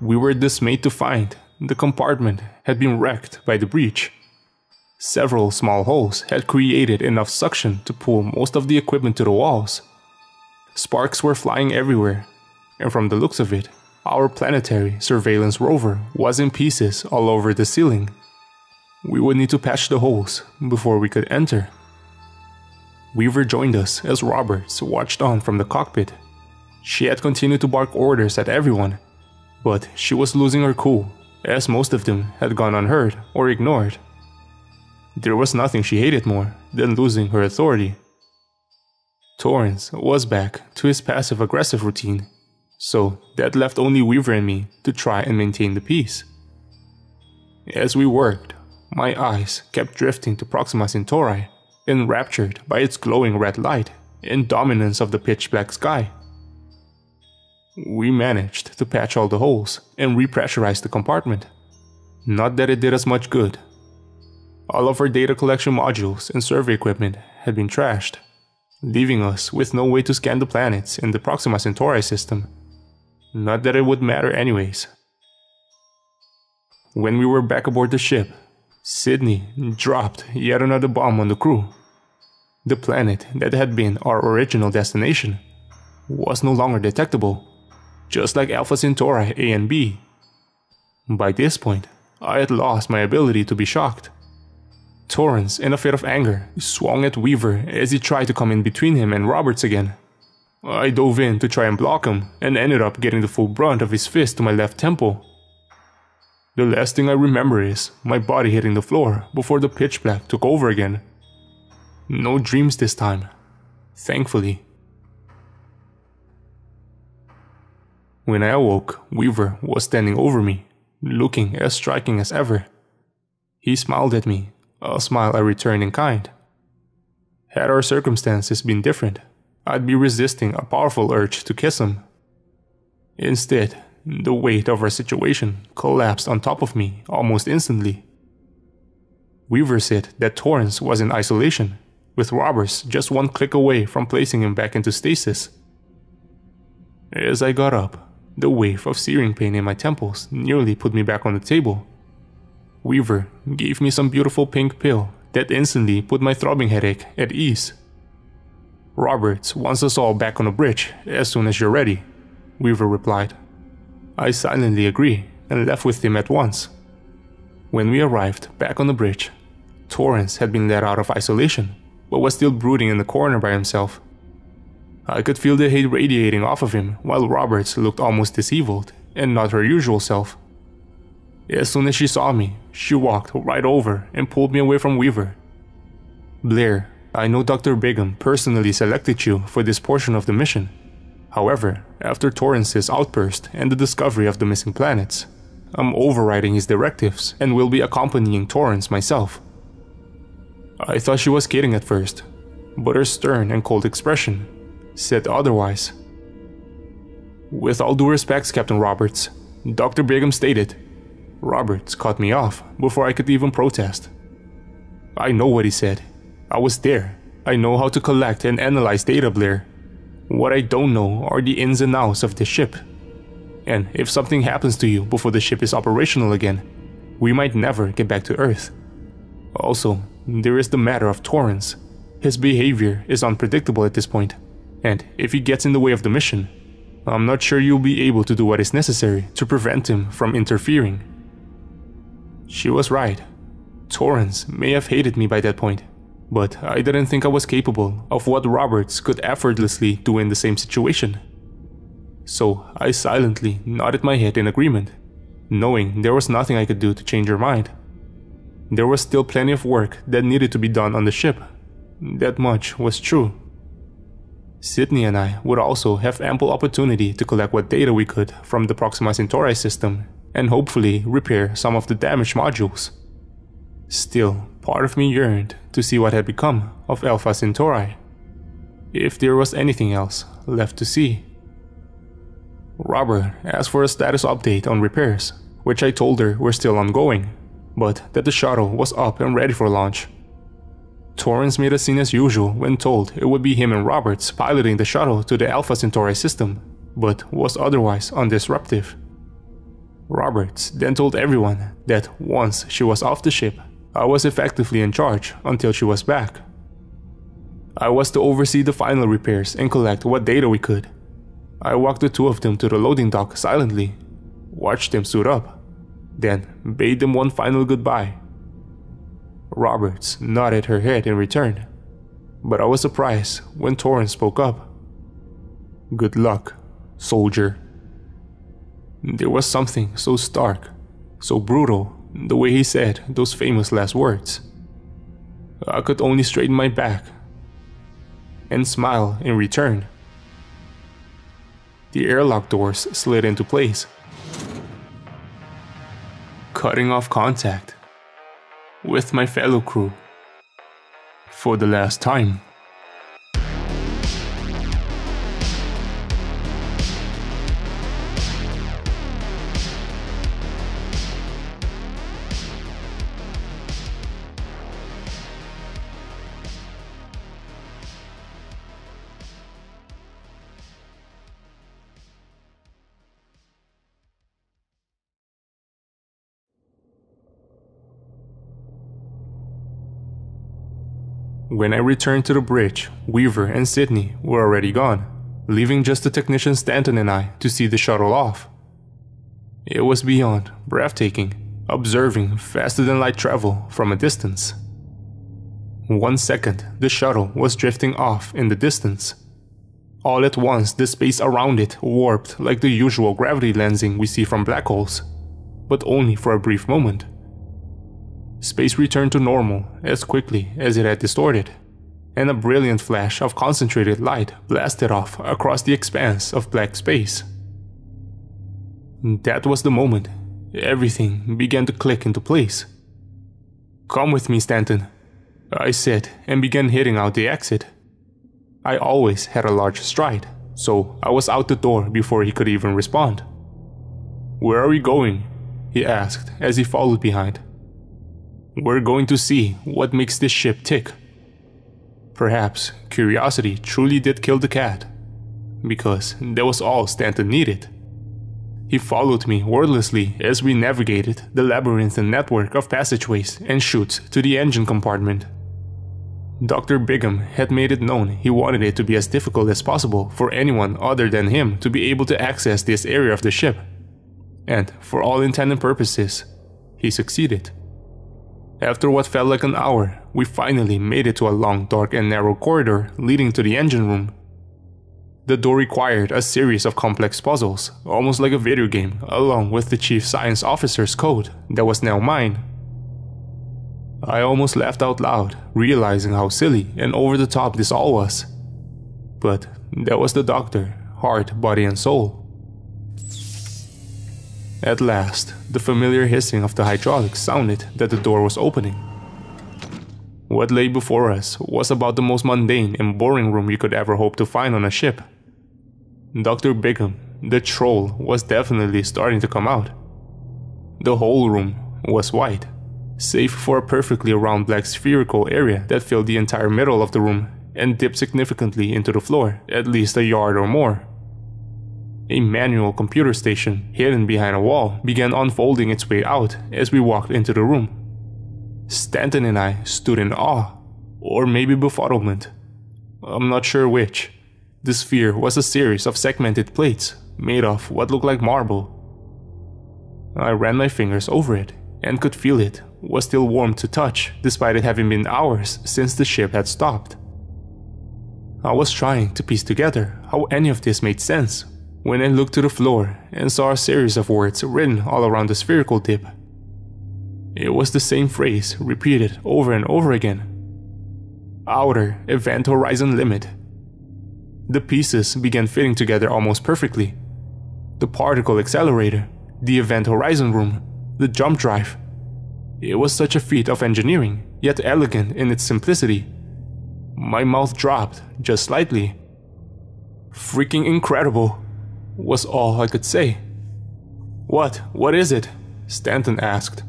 We were dismayed to find the compartment had been wrecked by the breach. Several small holes had created enough suction to pull most of the equipment to the walls. Sparks were flying everywhere, and from the looks of it, our planetary surveillance rover was in pieces all over the ceiling. We would need to patch the holes before we could enter. Weaver joined us as Roberts watched on from the cockpit. She had continued to bark orders at everyone, but she was losing her cool, as most of them had gone unheard or ignored. There was nothing she hated more than losing her authority. Torrance was back to his passive aggressive routine so that left only Weaver and me to try and maintain the peace. As we worked, my eyes kept drifting to Proxima Centauri, enraptured by its glowing red light and dominance of the pitch black sky. We managed to patch all the holes and repressurize the compartment. Not that it did us much good. All of our data collection modules and survey equipment had been trashed, leaving us with no way to scan the planets in the Proxima Centauri system not that it would matter anyways. When we were back aboard the ship, Sydney dropped yet another bomb on the crew. The planet that had been our original destination was no longer detectable, just like Alpha Centauri A and B. By this point, I had lost my ability to be shocked. Torrance, in a fit of anger, swung at Weaver as he tried to come in between him and Roberts again. I dove in to try and block him and ended up getting the full brunt of his fist to my left temple. The last thing I remember is my body hitting the floor before the pitch black took over again. No dreams this time, thankfully. When I awoke, Weaver was standing over me, looking as striking as ever. He smiled at me, a smile I returned in kind. Had our circumstances been different, I'd be resisting a powerful urge to kiss him. Instead, the weight of our situation collapsed on top of me almost instantly. Weaver said that Torrance was in isolation, with Roberts just one click away from placing him back into stasis. As I got up, the wave of searing pain in my temples nearly put me back on the table. Weaver gave me some beautiful pink pill that instantly put my throbbing headache at ease. Roberts wants us all back on the bridge as soon as you're ready, Weaver replied. I silently agree and left with him at once. When we arrived back on the bridge, Torrance had been let out of isolation, but was still brooding in the corner by himself. I could feel the hate radiating off of him while Roberts looked almost disheveled and not her usual self. As soon as she saw me, she walked right over and pulled me away from Weaver. Blair I know Dr. Bigham personally selected you for this portion of the mission. However, after Torrance's outburst and the discovery of the missing planets, I'm overriding his directives and will be accompanying Torrance myself. I thought she was kidding at first, but her stern and cold expression said otherwise. With all due respects, Captain Roberts, Dr. Bigham stated. Roberts cut me off before I could even protest. I know what he said, I was there. I know how to collect and analyze data, Blair. What I don't know are the ins and outs of the ship. And if something happens to you before the ship is operational again, we might never get back to Earth. Also, there is the matter of Torrance. His behavior is unpredictable at this point, and if he gets in the way of the mission, I'm not sure you'll be able to do what is necessary to prevent him from interfering. She was right. Torrance may have hated me by that point, but I didn't think I was capable of what Roberts could effortlessly do in the same situation. So I silently nodded my head in agreement, knowing there was nothing I could do to change her mind. There was still plenty of work that needed to be done on the ship. That much was true. Sydney and I would also have ample opportunity to collect what data we could from the Proxima Centauri system and hopefully repair some of the damaged modules. Still, part of me yearned to see what had become of Alpha Centauri. If there was anything else left to see. Robert asked for a status update on repairs, which I told her were still ongoing, but that the shuttle was up and ready for launch. Torrance made a scene as usual when told it would be him and Roberts piloting the shuttle to the Alpha Centauri system, but was otherwise undisruptive. Roberts then told everyone that once she was off the ship, I was effectively in charge until she was back. I was to oversee the final repairs and collect what data we could. I walked the two of them to the loading dock silently, watched them suit up, then bade them one final goodbye. Roberts nodded her head in return, but I was surprised when Torrance spoke up. Good luck, soldier. There was something so stark, so brutal, the way he said those famous last words. I could only straighten my back and smile in return. The airlock doors slid into place, cutting off contact with my fellow crew for the last time. When I returned to the bridge, Weaver and Sydney were already gone, leaving just the technician Stanton and I to see the shuttle off. It was beyond breathtaking, observing faster than light travel from a distance. One second, the shuttle was drifting off in the distance. All at once, the space around it warped like the usual gravity lensing we see from black holes, but only for a brief moment. Space returned to normal as quickly as it had distorted, and a brilliant flash of concentrated light blasted off across the expanse of black space. That was the moment everything began to click into place. Come with me, Stanton, I said and began heading out the exit. I always had a large stride, so I was out the door before he could even respond. Where are we going? he asked as he followed behind. We're going to see what makes this ship tick. Perhaps curiosity truly did kill the cat, because that was all Stanton needed. He followed me wordlessly as we navigated the labyrinthine network of passageways and chutes to the engine compartment. Dr. Bigham had made it known he wanted it to be as difficult as possible for anyone other than him to be able to access this area of the ship. And for all intent and purposes, he succeeded. After what felt like an hour, we finally made it to a long, dark, and narrow corridor leading to the engine room. The door required a series of complex puzzles, almost like a video game, along with the chief science officer's code that was now mine. I almost laughed out loud, realizing how silly and over the top this all was. But that was the doctor, heart, body, and soul. At last, the familiar hissing of the hydraulics sounded that the door was opening. What lay before us was about the most mundane and boring room you could ever hope to find on a ship. Dr. Bigham, the troll, was definitely starting to come out. The whole room was white, save for a perfectly round black spherical area that filled the entire middle of the room and dipped significantly into the floor, at least a yard or more. A manual computer station, hidden behind a wall, began unfolding its way out as we walked into the room. Stanton and I stood in awe, or maybe befuddlement. I'm not sure which. The sphere was a series of segmented plates made of what looked like marble. I ran my fingers over it and could feel it was still warm to touch despite it having been hours since the ship had stopped. I was trying to piece together how any of this made sense when I looked to the floor and saw a series of words written all around the spherical tip. It was the same phrase repeated over and over again. Outer Event Horizon Limit. The pieces began fitting together almost perfectly. The particle accelerator, the event horizon room, the jump drive. It was such a feat of engineering, yet elegant in its simplicity. My mouth dropped, just slightly. Freaking incredible, was all I could say. What? What is it? Stanton asked.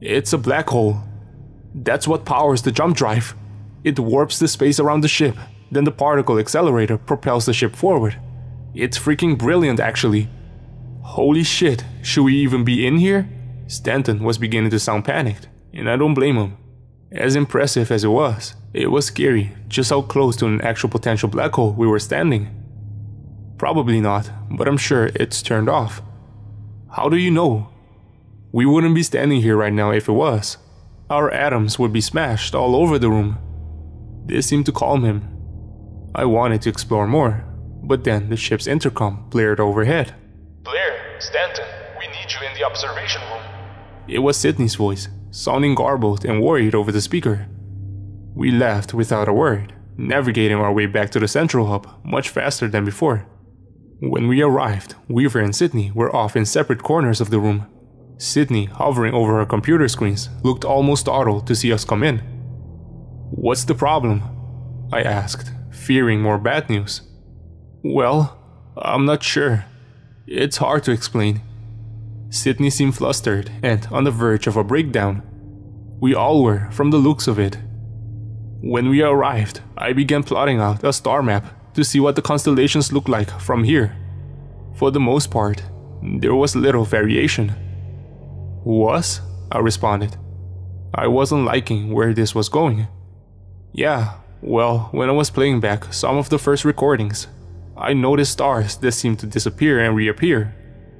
It's a black hole. That's what powers the jump drive. It warps the space around the ship, then the particle accelerator propels the ship forward. It's freaking brilliant, actually. Holy shit, should we even be in here? Stanton was beginning to sound panicked, and I don't blame him. As impressive as it was, it was scary just how close to an actual potential black hole we were standing. Probably not, but I'm sure it's turned off. How do you know? We wouldn't be standing here right now if it was. Our atoms would be smashed all over the room. This seemed to calm him. I wanted to explore more, but then the ship's intercom blared overhead. Blair, Stanton, we need you in the observation room. It was Sydney's voice, sounding garbled and worried over the speaker. We left without a word, navigating our way back to the central hub much faster than before. When we arrived, Weaver and Sydney were off in separate corners of the room. Sydney, hovering over her computer screens, looked almost startled to see us come in. What's the problem? I asked, fearing more bad news. Well, I'm not sure. It's hard to explain. Sydney seemed flustered and on the verge of a breakdown. We all were, from the looks of it. When we arrived, I began plotting out a star map to see what the constellations looked like from here. For the most part, there was little variation. Was? I responded. I wasn't liking where this was going. Yeah, well, when I was playing back some of the first recordings, I noticed stars that seemed to disappear and reappear,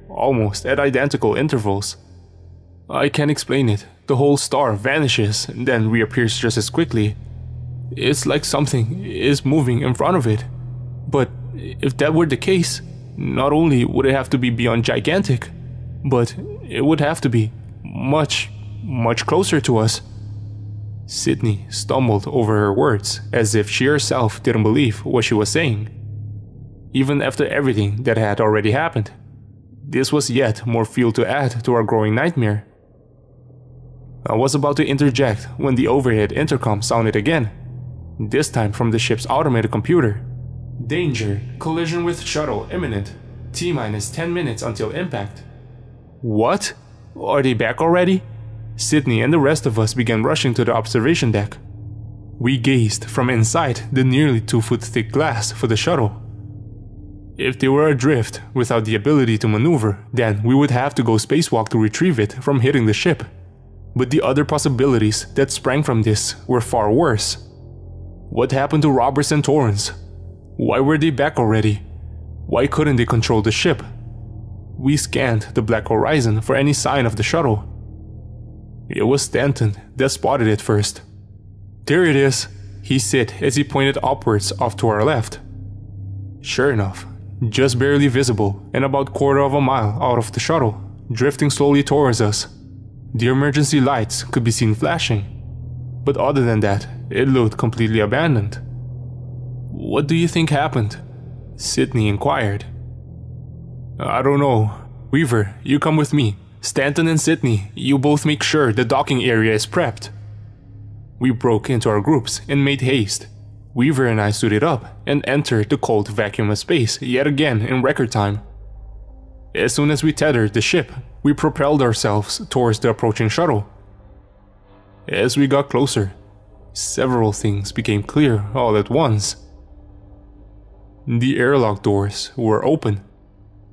almost at identical intervals. I can't explain it. The whole star vanishes and then reappears just as quickly. It's like something is moving in front of it. But if that were the case, not only would it have to be beyond gigantic, but it would have to be much, much closer to us. Sydney stumbled over her words as if she herself didn't believe what she was saying. Even after everything that had already happened, this was yet more fuel to add to our growing nightmare. I was about to interject when the overhead intercom sounded again, this time from the ship's automated computer. Danger, collision with shuttle imminent. T minus 10 minutes until impact. What? Are they back already? Sydney and the rest of us began rushing to the observation deck. We gazed from inside the nearly 2 foot thick glass for the shuttle. If they were adrift without the ability to maneuver, then we would have to go spacewalk to retrieve it from hitting the ship. But the other possibilities that sprang from this were far worse. What happened to Roberts and Torrance? Why were they back already? Why couldn't they control the ship? We scanned the black horizon for any sign of the shuttle. It was Stanton that spotted it first. There it is, he said as he pointed upwards off to our left. Sure enough, just barely visible and about quarter of a mile out of the shuttle, drifting slowly towards us. The emergency lights could be seen flashing, but other than that, it looked completely abandoned. What do you think happened? Sydney inquired. I don't know. Weaver, you come with me. Stanton and Sydney, you both make sure the docking area is prepped. We broke into our groups and made haste. Weaver and I suited up and entered the cold vacuum of space yet again in record time. As soon as we tethered the ship, we propelled ourselves towards the approaching shuttle. As we got closer, several things became clear all at once. The airlock doors were open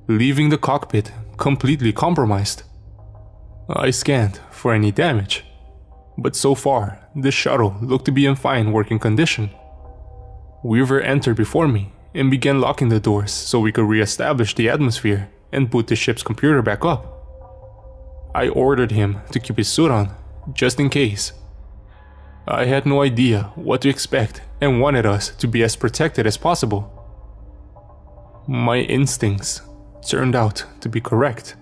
leaving the cockpit completely compromised. I scanned for any damage, but so far the shuttle looked to be in fine working condition. Weaver entered before me and began locking the doors so we could re-establish the atmosphere and boot the ship's computer back up. I ordered him to keep his suit on, just in case. I had no idea what to expect and wanted us to be as protected as possible. My instincts turned out to be correct.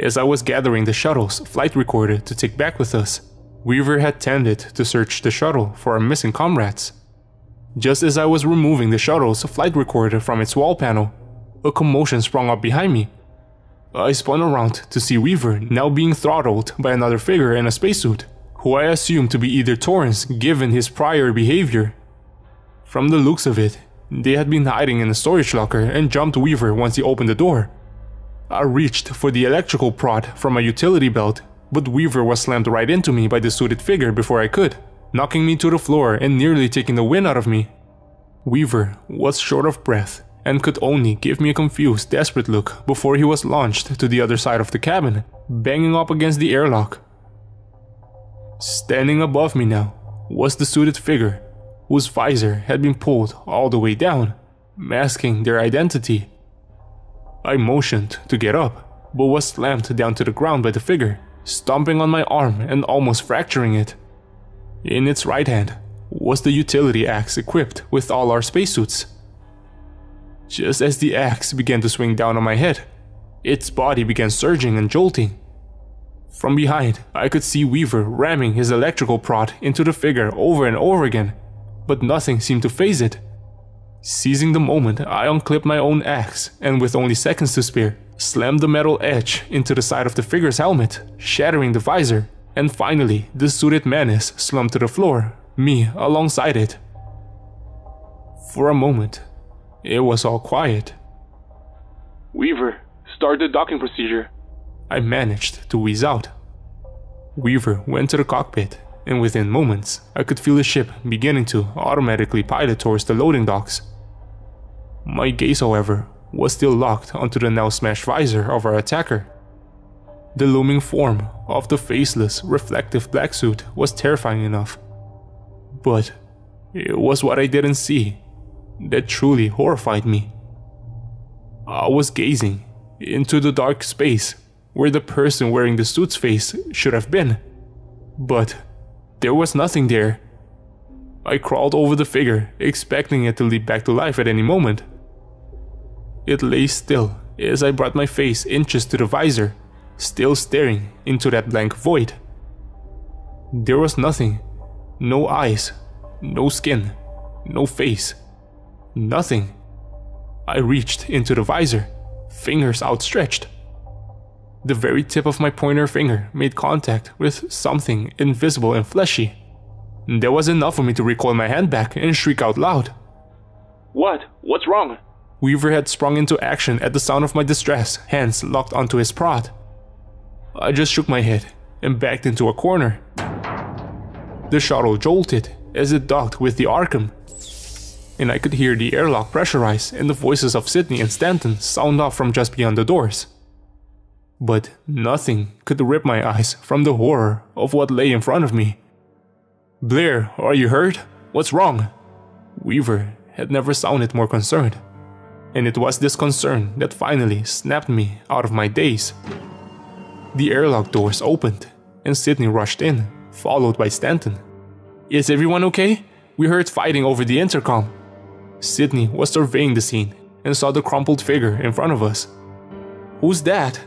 As I was gathering the shuttle's flight recorder to take back with us, Weaver had tended to search the shuttle for our missing comrades. Just as I was removing the shuttle's flight recorder from its wall panel, a commotion sprung up behind me. I spun around to see Weaver now being throttled by another figure in a spacesuit, who I assumed to be either Torrance given his prior behavior. From the looks of it, they had been hiding in a storage locker and jumped Weaver once he opened the door. I reached for the electrical prod from my utility belt, but Weaver was slammed right into me by the suited figure before I could, knocking me to the floor and nearly taking the wind out of me. Weaver was short of breath and could only give me a confused, desperate look before he was launched to the other side of the cabin, banging up against the airlock. Standing above me now was the suited figure, whose visor had been pulled all the way down, masking their identity. I motioned to get up, but was slammed down to the ground by the figure, stomping on my arm and almost fracturing it. In its right hand was the utility axe equipped with all our spacesuits. Just as the axe began to swing down on my head, its body began surging and jolting. From behind, I could see Weaver ramming his electrical prod into the figure over and over again, but nothing seemed to phase it. Seizing the moment, I unclipped my own axe and with only seconds to spare, slammed the metal edge into the side of the figure's helmet, shattering the visor, and finally, the suited menace slumped to the floor, me alongside it. For a moment, it was all quiet. Weaver, start the docking procedure. I managed to wheeze out. Weaver went to the cockpit, and within moments, I could feel the ship beginning to automatically pilot towards the loading docks. My gaze, however, was still locked onto the now smashed visor of our attacker. The looming form of the faceless, reflective black suit was terrifying enough. But it was what I didn't see that truly horrified me. I was gazing into the dark space where the person wearing the suit's face should have been. But there was nothing there. I crawled over the figure, expecting it to leap back to life at any moment. It lay still as I brought my face inches to the visor, still staring into that blank void. There was nothing. No eyes, no skin, no face. Nothing. I reached into the visor, fingers outstretched. The very tip of my pointer finger made contact with something invisible and fleshy. There was enough for me to recoil my hand back and shriek out loud. What? What's wrong? Weaver had sprung into action at the sound of my distress, hands locked onto his prod. I just shook my head and backed into a corner. The shuttle jolted as it docked with the Arkham, and I could hear the airlock pressurize and the voices of Sydney and Stanton sound off from just beyond the doors. But nothing could rip my eyes from the horror of what lay in front of me. Blair, are you hurt? What's wrong? Weaver had never sounded more concerned and it was this concern that finally snapped me out of my daze. The airlock doors opened, and Sydney rushed in, followed by Stanton. Is everyone okay? We heard fighting over the intercom. Sydney was surveying the scene and saw the crumpled figure in front of us. Who's that?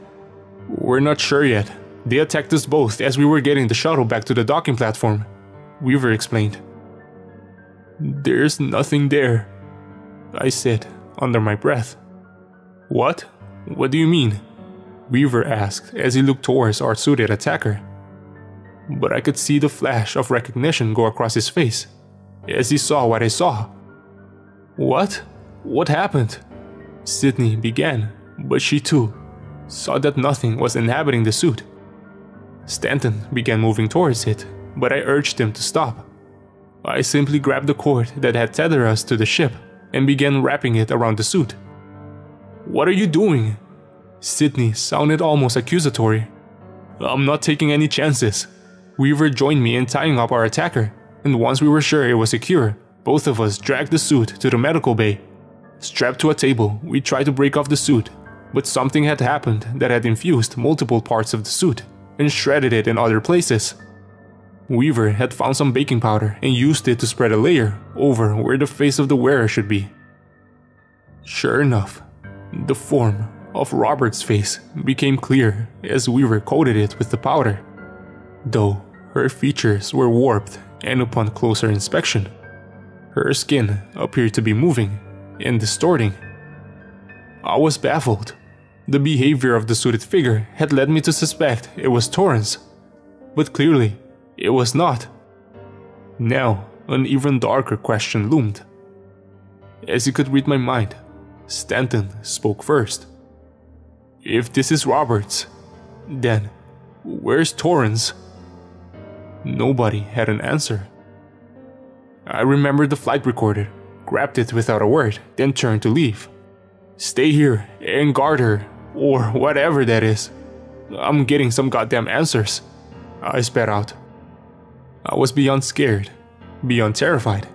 We're not sure yet. They attacked us both as we were getting the shuttle back to the docking platform, Weaver explained. There's nothing there, I said, under my breath. What? What do you mean? Weaver asked as he looked towards our suited attacker. But I could see the flash of recognition go across his face as he saw what I saw. What? What happened? Sydney began, but she too saw that nothing was inhabiting the suit. Stanton began moving towards it, but I urged him to stop. I simply grabbed the cord that had tethered us to the ship and began wrapping it around the suit. What are you doing? Sydney sounded almost accusatory. I'm not taking any chances. Weaver joined me in tying up our attacker, and once we were sure it was secure, both of us dragged the suit to the medical bay. Strapped to a table, we tried to break off the suit, but something had happened that had infused multiple parts of the suit and shredded it in other places. Weaver had found some baking powder and used it to spread a layer over where the face of the wearer should be. Sure enough, the form of Robert's face became clear as Weaver coated it with the powder, though her features were warped and upon closer inspection, Her skin appeared to be moving and distorting. I was baffled. The behavior of the suited figure had led me to suspect it was Torrance, but clearly it was not. Now, an even darker question loomed. As he could read my mind, Stanton spoke first. If this is Roberts, then where's Torrance? Nobody had an answer. I remembered the flight recorder, grabbed it without a word, then turned to leave. Stay here and guard her, or whatever that is. I'm getting some goddamn answers. I spat out. I was beyond scared, beyond terrified,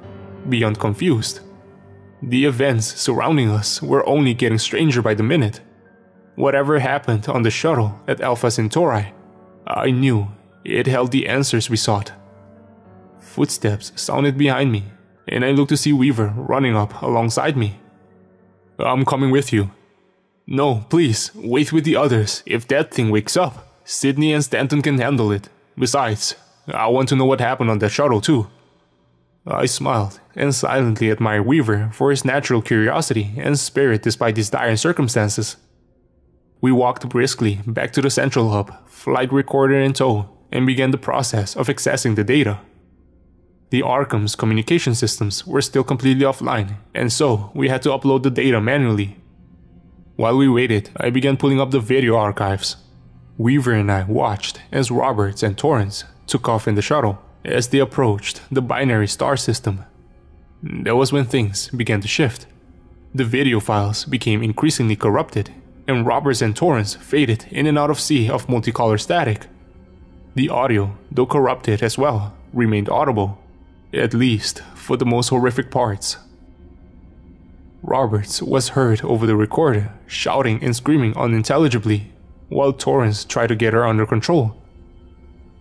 beyond confused. The events surrounding us were only getting stranger by the minute. Whatever happened on the shuttle at Alpha Centauri, I knew it held the answers we sought. Footsteps sounded behind me, and I looked to see Weaver running up alongside me. I'm coming with you. No, please, wait with the others. If that thing wakes up, Sydney and Stanton can handle it. Besides, I want to know what happened on that shuttle too. I smiled and silently admired Weaver for his natural curiosity and spirit despite these dire circumstances. We walked briskly back to the central hub, flight recorder in tow, and began the process of accessing the data. The Arkham's communication systems were still completely offline, and so we had to upload the data manually. While we waited, I began pulling up the video archives. Weaver and I watched as Roberts and Torrance took off in the shuttle as they approached the binary star system. That was when things began to shift. The video files became increasingly corrupted, and Roberts and Torrance faded in and out of sea of multicolor static. The audio, though corrupted as well, remained audible, at least for the most horrific parts. Roberts was heard over the recorder, shouting and screaming unintelligibly, while Torrance tried to get her under control.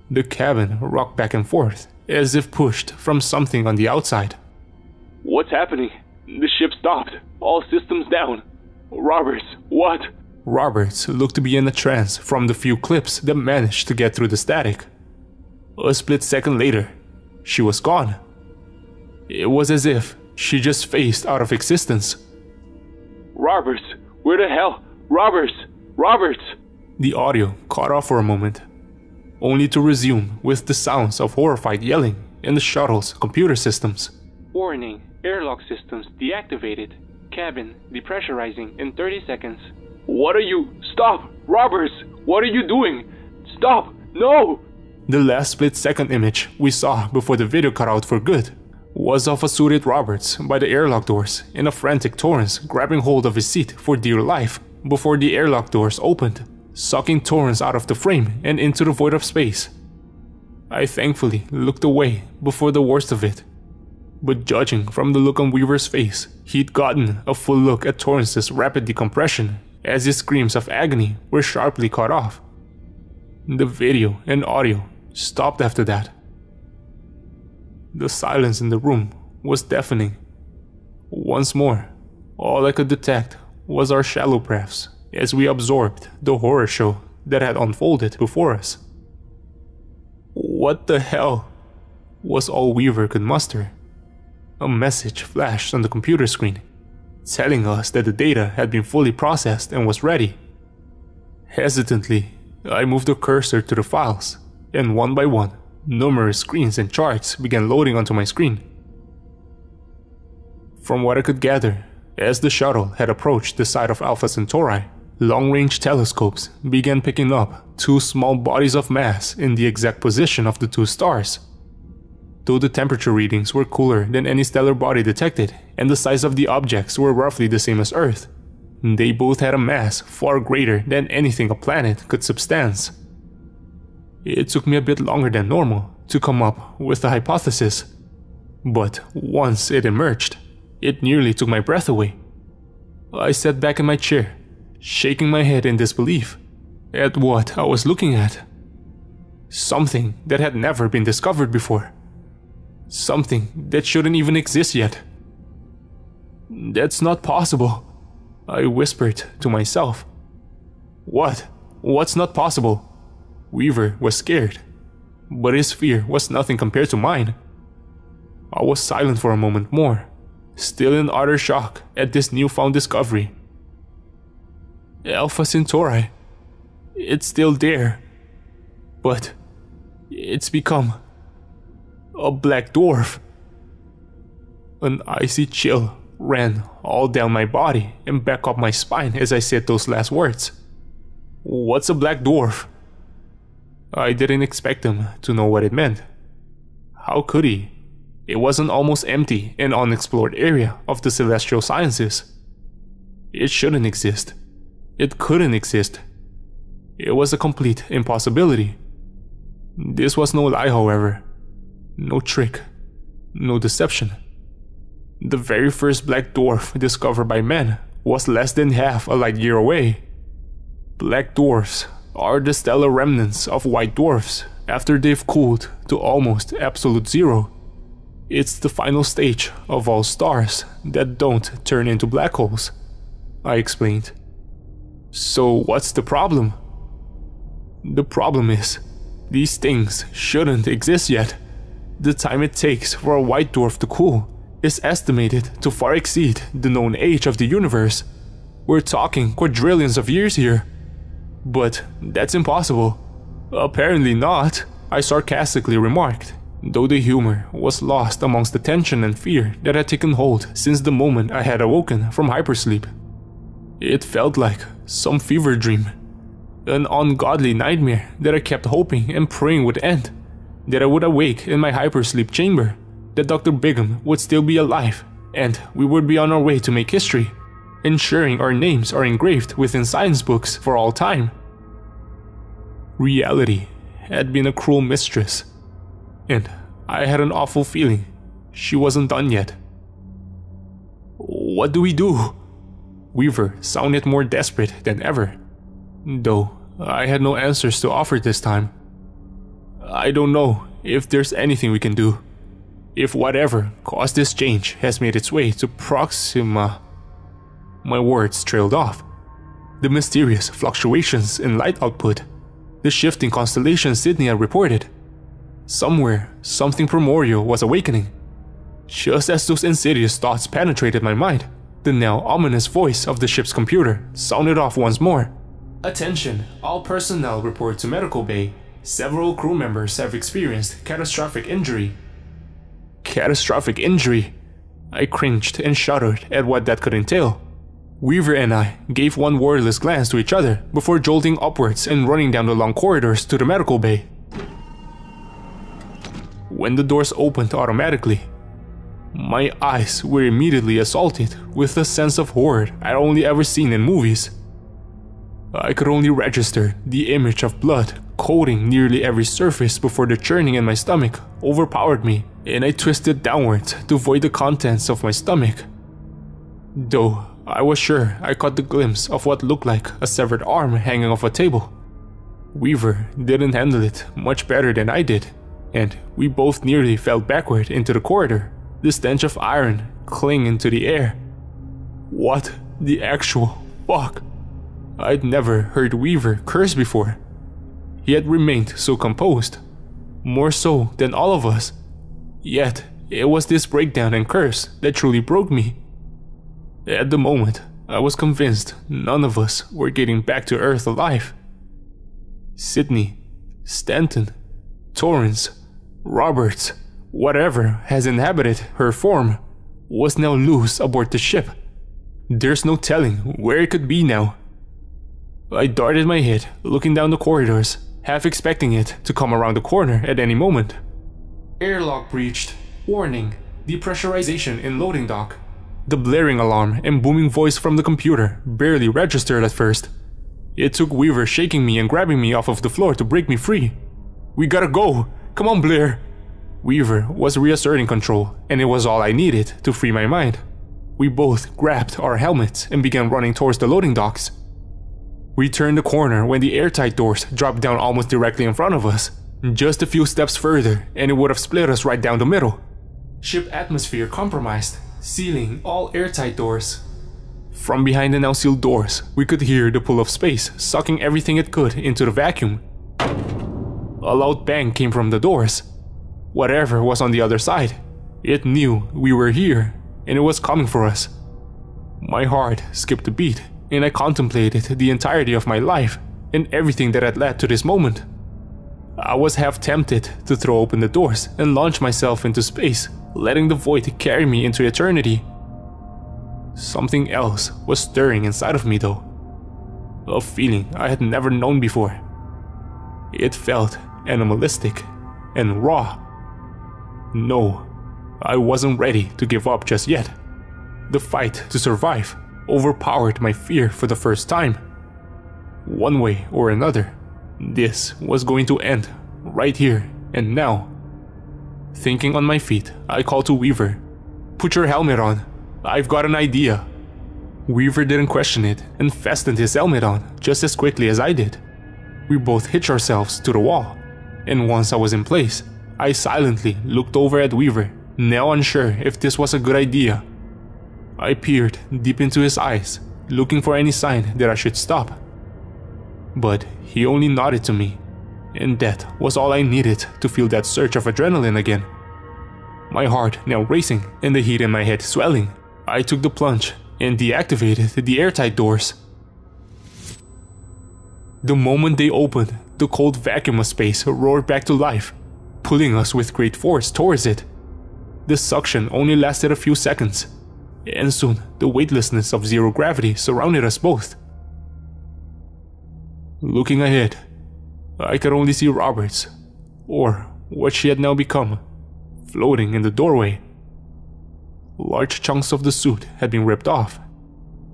The cabin rocked back and forth, as if pushed from something on the outside. What's happening? The ship stopped. All systems down. Roberts, what? Roberts looked to be in a trance from the few clips that managed to get through the static. A split second later, she was gone. It was as if she just phased out of existence. Roberts, where the hell? Roberts! Roberts! The audio cut off for a moment, only to resume with the sounds of horrified yelling in the shuttle's computer systems. Warning, airlock systems deactivated. Cabin depressurizing in 30 seconds. What are you? Stop! Roberts! What are you doing? Stop! No! The last split second image we saw before the video cut out for good was of a suited Roberts by the airlock doors in a frantic Torrance grabbing hold of his seat for dear life before the airlock doors opened sucking Torrance out of the frame and into the void of space. I thankfully looked away before the worst of it. But judging from the look on Weaver's face, he'd gotten a full look at Torrance's rapid decompression as his screams of agony were sharply cut off. The video and audio stopped after that. The silence in the room was deafening. Once more, all I could detect was our shallow breaths as we absorbed the horror show that had unfolded before us. What the hell was all Weaver could muster? A message flashed on the computer screen, telling us that the data had been fully processed and was ready. Hesitantly, I moved the cursor to the files, and one by one, numerous screens and charts began loading onto my screen. From what I could gather, as the shuttle had approached the site of Alpha Centauri, long-range telescopes began picking up two small bodies of mass in the exact position of the two stars. Though the temperature readings were cooler than any stellar body detected, and the size of the objects were roughly the same as Earth, they both had a mass far greater than anything a planet could substance. It took me a bit longer than normal to come up with a hypothesis, but once it emerged, it nearly took my breath away. I sat back in my chair shaking my head in disbelief at what I was looking at. Something that had never been discovered before. Something that shouldn't even exist yet. That's not possible, I whispered to myself. What? What's not possible? Weaver was scared, but his fear was nothing compared to mine. I was silent for a moment more, still in utter shock at this newfound discovery. Alpha Centauri, it's still there, but it's become a black dwarf. An icy chill ran all down my body and back up my spine as I said those last words. What's a black dwarf? I didn't expect him to know what it meant. How could he? It was an almost empty and unexplored area of the celestial sciences. It shouldn't exist. It couldn't exist. It was a complete impossibility. This was no lie, however. No trick. No deception. The very first black dwarf discovered by men was less than half a light year away. Black dwarfs are the stellar remnants of white dwarfs after they've cooled to almost absolute zero. It's the final stage of all stars that don't turn into black holes, I explained. So what's the problem? The problem is, these things shouldn't exist yet. The time it takes for a white dwarf to cool is estimated to far exceed the known age of the universe. We're talking quadrillions of years here. But that's impossible. Apparently not, I sarcastically remarked, though the humor was lost amongst the tension and fear that had taken hold since the moment I had awoken from hypersleep. It felt like some fever dream, an ungodly nightmare that I kept hoping and praying would end, that I would awake in my hypersleep chamber that Dr. Bigham would still be alive and we would be on our way to make history, ensuring our names are engraved within science books for all time. Reality had been a cruel mistress, and I had an awful feeling she wasn't done yet. What do we do? Weaver sounded more desperate than ever, though I had no answers to offer this time. I don't know if there's anything we can do. If whatever caused this change has made its way to Proxima. My words trailed off. The mysterious fluctuations in light output, the shifting constellations Sydney had reported. Somewhere, something primordial was awakening. Just as those insidious thoughts penetrated my mind, the now ominous voice of the ship's computer sounded off once more. Attention, all personnel report to medical bay. Several crew members have experienced catastrophic injury catastrophic injury. I cringed and shuddered at what that could entail. Weaver and I gave one wordless glance to each other before jolting upwards and running down the long corridors to the medical bay. When the doors opened automatically, my eyes were immediately assaulted with a sense of horror I'd only ever seen in movies. I could only register the image of blood coating nearly every surface before the churning in my stomach overpowered me and I twisted downwards to void the contents of my stomach. Though I was sure I caught the glimpse of what looked like a severed arm hanging off a table. Weaver didn't handle it much better than I did, and we both nearly fell backward into the corridor, the stench of iron clinging to the air. What the actual fuck? I'd never heard Weaver curse before. He had remained so composed, more so than all of us. Yet, it was this breakdown and curse that truly broke me. At the moment, I was convinced none of us were getting back to Earth alive. Sydney, Stanton, Torrance, Roberts, whatever has inhabited her form, was now loose aboard the ship. There's no telling where it could be now. I darted my head, looking down the corridors, half expecting it to come around the corner at any moment. Airlock breached. Warning. Depressurization in loading dock. The blaring alarm and booming voice from the computer barely registered at first. It took Weaver shaking me and grabbing me off of the floor to break me free. We gotta go! Come on, Blair! Weaver was reasserting control, and it was all I needed to free my mind. We both grabbed our helmets and began running towards the loading docks. We turned the corner when the airtight doors dropped down almost directly in front of us. Just a few steps further and it would have split us right down the middle. Ship atmosphere compromised, sealing all airtight doors. From behind the now sealed doors, we could hear the pull of space sucking everything it could into the vacuum. A loud bang came from the doors. Whatever was on the other side, It knew we were here and it was coming for us. My heart skipped a beat and I contemplated the entirety of my life and everything that had led to this moment. I was half tempted to throw open the doors and launch myself into space, letting the void carry me into eternity. Something else was stirring inside of me though. A feeling I had never known before. It felt animalistic and raw. No, I wasn't ready to give up just yet. The fight to survive overpowered my fear for the first time. One way or another, this was going to end right here and now. Thinking on my feet, I called to Weaver. Put your helmet on. I've got an idea. Weaver didn't question it and fastened his helmet on just as quickly as I did. We both hitched ourselves to the wall, and once I was in place, I silently looked over at Weaver, now unsure if this was a good idea. I peered deep into his eyes, looking for any sign that I should stop. But he only nodded to me, and that was all I needed to feel that surge of adrenaline again. My heart now racing and the heat in my head swelling, I took the plunge and deactivated the airtight doors. The moment they opened, the cold vacuum of space roared back to life, pulling us with great force towards it. The suction only lasted a few seconds, and soon the weightlessness of zero gravity surrounded us both. Looking ahead, I could only see Roberts, or what she had now become, floating in the doorway. Large chunks of the suit had been ripped off,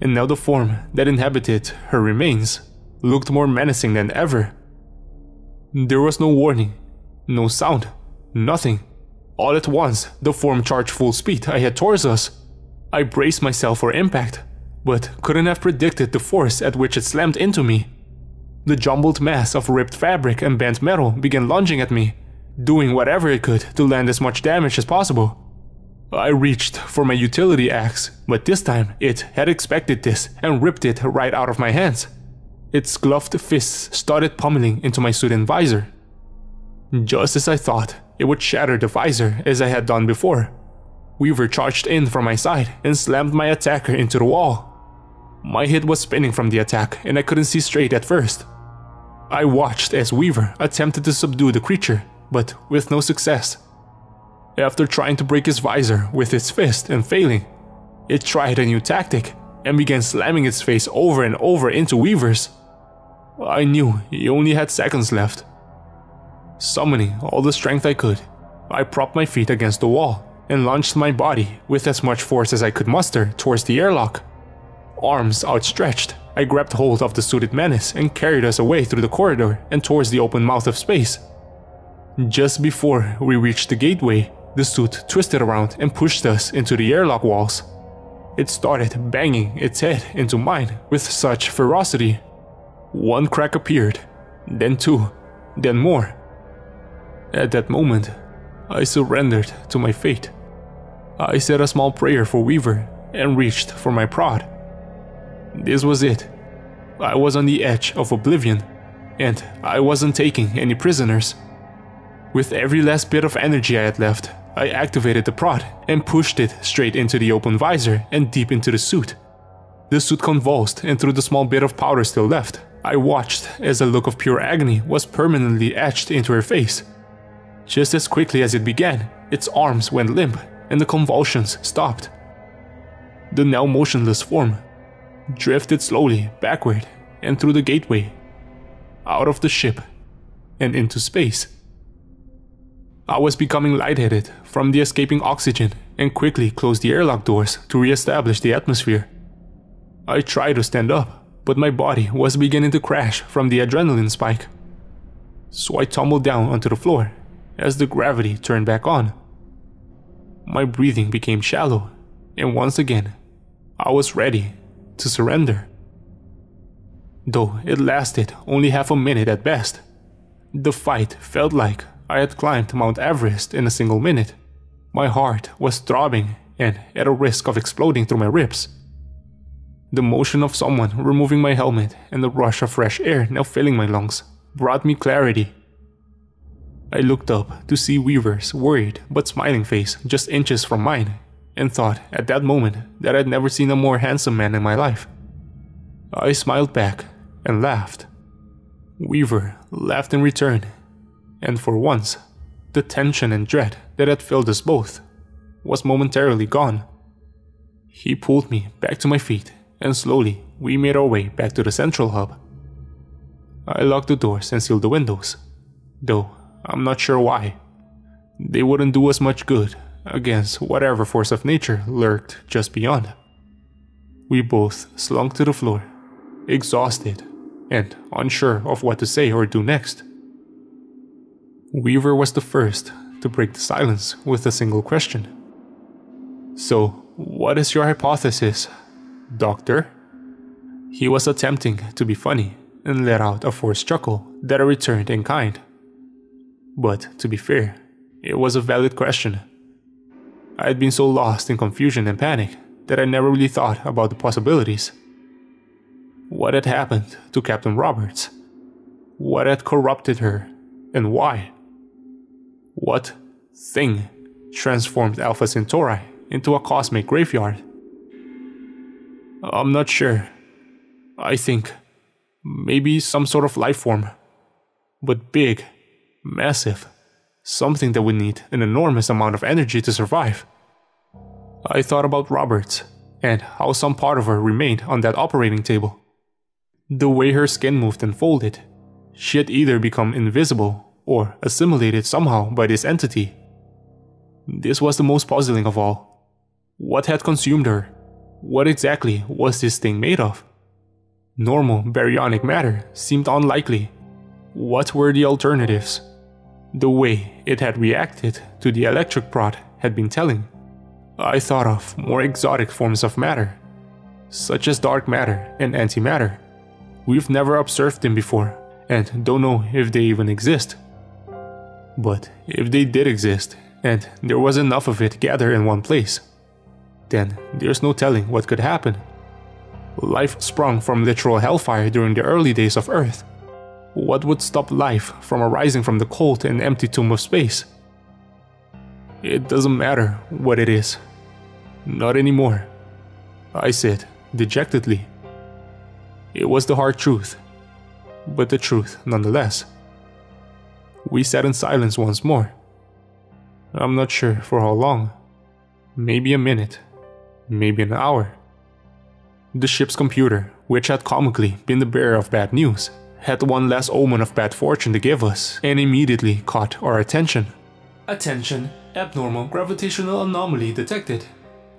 and now the form that inhabited her remains looked more menacing than ever. There was no warning, no sound, nothing. All at once, the form charged full speed ahead towards us. I braced myself for impact, but couldn't have predicted the force at which it slammed into me. The jumbled mass of ripped fabric and bent metal began lunging at me, doing whatever it could to land as much damage as possible. I reached for my utility axe, but this time it had expected this and ripped it right out of my hands. Its gloved fists started pummeling into my suit and visor. Just as I thought, it would shatter the visor as I had done before. Weaver charged in from my side and slammed my attacker into the wall. My head was spinning from the attack and I couldn't see straight at first. I watched as Weaver attempted to subdue the creature, but with no success. After trying to break his visor with its fist and failing, it tried a new tactic and began slamming its face over and over into Weaver's. I knew he only had seconds left. Summoning all the strength I could, I propped my feet against the wall and launched my body with as much force as I could muster towards the airlock. Arms outstretched, I grabbed hold of the suited menace and carried us away through the corridor and towards the open mouth of space. Just before we reached the gateway, the suit twisted around and pushed us into the airlock walls. It started banging its head into mine with such ferocity. One crack appeared, then two, then more. At that moment, I surrendered to my fate. I said a small prayer for Weaver and reached for my prod. This was it. I was on the edge of oblivion, and I wasn't taking any prisoners. With every last bit of energy I had left, I activated the prod and pushed it straight into the open visor and deep into the suit. The suit convulsed and through the small bit of powder still left, I watched as a look of pure agony was permanently etched into her face. Just as quickly as it began, its arms went limp and the convulsions stopped. The now motionless form drifted slowly backward and through the gateway, out of the ship, and into space. I was becoming lightheaded from the escaping oxygen and quickly closed the airlock doors to re-establish the atmosphere. I tried to stand up, but my body was beginning to crash from the adrenaline spike. So I tumbled down onto the floor as the gravity turned back on. My breathing became shallow, and once again, I was ready to surrender. Though it lasted only half a minute at best, the fight felt like I had climbed Mount Everest in a single minute. My heart was throbbing and at a risk of exploding through my ribs. The motion of someone removing my helmet and the rush of fresh air now filling my lungs brought me clarity I looked up to see Weaver's worried but smiling face just inches from mine and thought at that moment that I'd never seen a more handsome man in my life. I smiled back and laughed. Weaver laughed in return, and for once, the tension and dread that had filled us both was momentarily gone. He pulled me back to my feet, and slowly we made our way back to the central hub. I locked the doors and sealed the windows, though I'm not sure why. They wouldn't do us much good against whatever force of nature lurked just beyond. We both slunk to the floor, exhausted and unsure of what to say or do next. Weaver was the first to break the silence with a single question. So, what is your hypothesis, Doctor? He was attempting to be funny and let out a forced chuckle that I returned in kind. But to be fair, it was a valid question I had been so lost in confusion and panic that I never really thought about the possibilities. What had happened to Captain Roberts? What had corrupted her, and why? What thing transformed Alpha Centauri into a cosmic graveyard? I'm not sure. I think maybe some sort of life form. But big, massive, something that would need an enormous amount of energy to survive. I thought about Roberts and how some part of her remained on that operating table. The way her skin moved and folded, she had either become invisible or assimilated somehow by this entity. This was the most puzzling of all. What had consumed her? What exactly was this thing made of? Normal baryonic matter seemed unlikely. What were the alternatives? The way it had reacted to the electric prod had been telling. I thought of more exotic forms of matter, such as dark matter and antimatter. We've never observed them before and don't know if they even exist. But if they did exist, and there was enough of it gathered in one place, then there's no telling what could happen. Life sprung from literal hellfire during the early days of Earth. What would stop life from arising from the cold and empty tomb of space? It doesn't matter what it is. Not anymore. I said, dejectedly. It was the hard truth, but the truth nonetheless. We sat in silence once more. I'm not sure for how long. Maybe a minute, maybe an hour. The ship's computer, which had comically been the bearer of bad news, had one last omen of bad fortune to give us and immediately caught our attention. Attention, abnormal gravitational anomaly detected.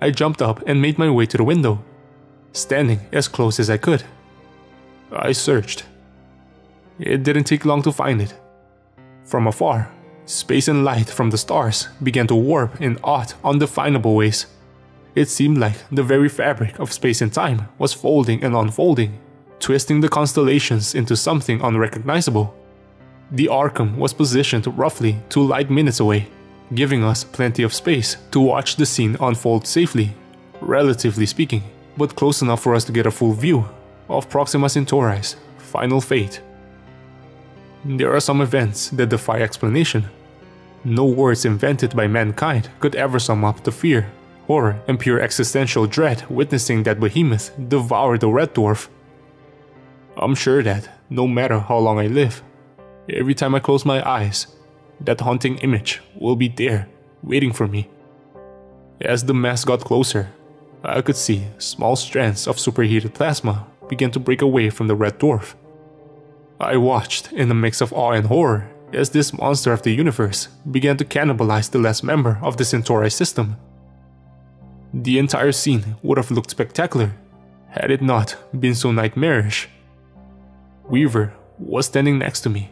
I jumped up and made my way to the window, standing as close as I could. I searched. It didn't take long to find it. From afar, space and light from the stars began to warp in odd, undefinable ways. It seemed like the very fabric of space and time was folding and unfolding twisting the constellations into something unrecognizable. The Arkham was positioned roughly two light minutes away, giving us plenty of space to watch the scene unfold safely, relatively speaking, but close enough for us to get a full view of Proxima Centauri's final fate. There are some events that defy explanation. No words invented by mankind could ever sum up the fear, horror, and pure existential dread witnessing that behemoth devour the Red Dwarf I'm sure that, no matter how long I live, every time I close my eyes, that haunting image will be there, waiting for me. As the mass got closer, I could see small strands of superheated plasma begin to break away from the red dwarf. I watched in a mix of awe and horror as this monster of the universe began to cannibalize the last member of the Centauri system. The entire scene would have looked spectacular had it not been so nightmarish. Weaver was standing next to me,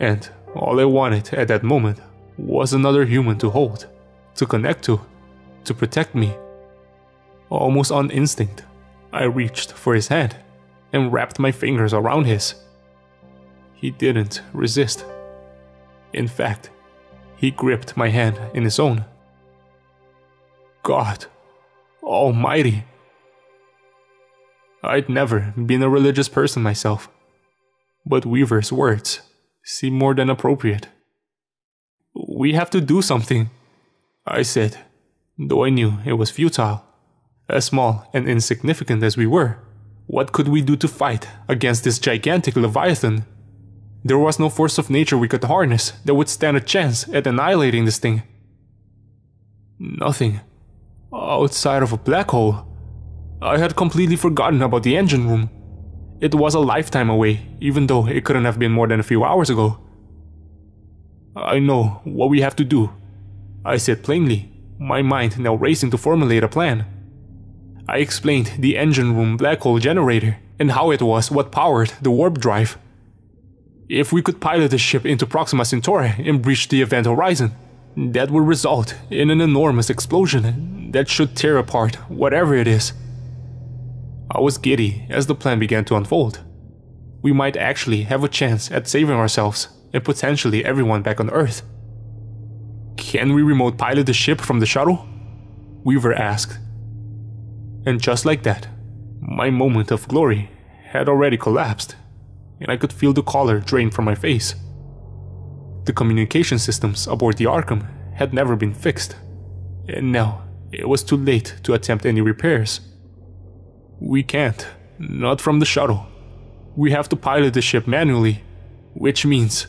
and all I wanted at that moment was another human to hold, to connect to, to protect me. Almost on instinct, I reached for his hand and wrapped my fingers around his. He didn't resist. In fact, he gripped my hand in his own. God Almighty! I'd never been a religious person myself but Weaver's words seem more than appropriate. We have to do something, I said, though I knew it was futile. As small and insignificant as we were, what could we do to fight against this gigantic Leviathan? There was no force of nature we could harness that would stand a chance at annihilating this thing. Nothing. Outside of a black hole. I had completely forgotten about the engine room. It was a lifetime away, even though it couldn't have been more than a few hours ago. I know what we have to do, I said plainly, my mind now racing to formulate a plan. I explained the engine room black hole generator and how it was what powered the warp drive. If we could pilot the ship into Proxima Centauri and breach the event horizon, that would result in an enormous explosion that should tear apart whatever it is. I was giddy as the plan began to unfold. We might actually have a chance at saving ourselves and potentially everyone back on Earth. Can we remote pilot the ship from the shuttle? Weaver asked. And just like that, my moment of glory had already collapsed, and I could feel the color drain from my face. The communication systems aboard the Arkham had never been fixed, and now it was too late to attempt any repairs. We can't, not from the shuttle. We have to pilot the ship manually, which means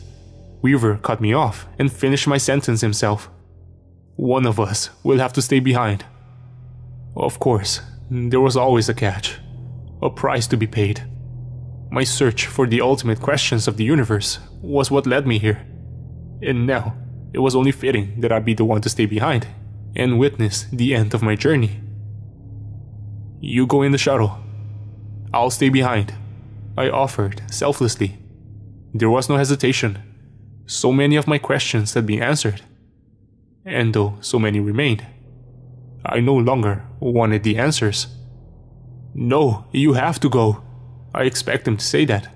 Weaver cut me off and finished my sentence himself. One of us will have to stay behind. Of course, there was always a catch, a price to be paid. My search for the ultimate questions of the universe was what led me here. And now, it was only fitting that I be the one to stay behind and witness the end of my journey. You go in the shuttle. I'll stay behind, I offered selflessly. There was no hesitation. So many of my questions had been answered. And though so many remained, I no longer wanted the answers. No, you have to go. I expect him to say that.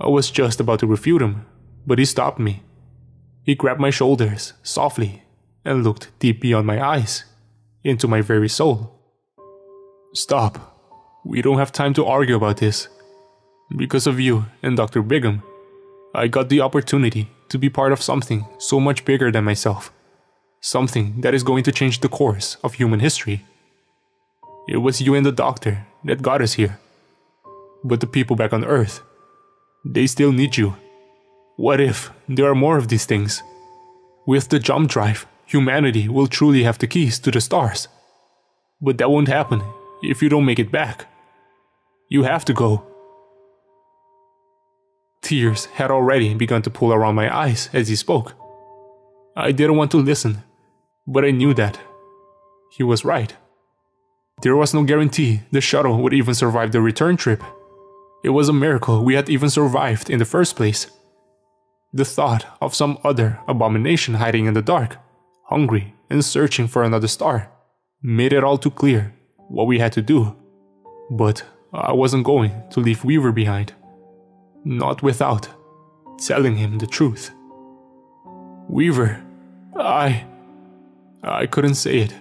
I was just about to refute him, but he stopped me. He grabbed my shoulders softly and looked deep beyond my eyes, into my very soul. Stop. We don't have time to argue about this. Because of you and Dr. Bigham, I got the opportunity to be part of something so much bigger than myself. Something that is going to change the course of human history. It was you and the doctor that got us here. But the people back on Earth, they still need you. What if there are more of these things? With the jump drive, humanity will truly have the keys to the stars. But that won't happen if you don't make it back. You have to go. Tears had already begun to pool around my eyes as he spoke. I didn't want to listen, but I knew that he was right. There was no guarantee the shuttle would even survive the return trip. It was a miracle we had even survived in the first place. The thought of some other abomination hiding in the dark, hungry and searching for another star, made it all too clear what we had to do. But I wasn't going to leave Weaver behind not without telling him the truth. Weaver, I. I couldn't say it.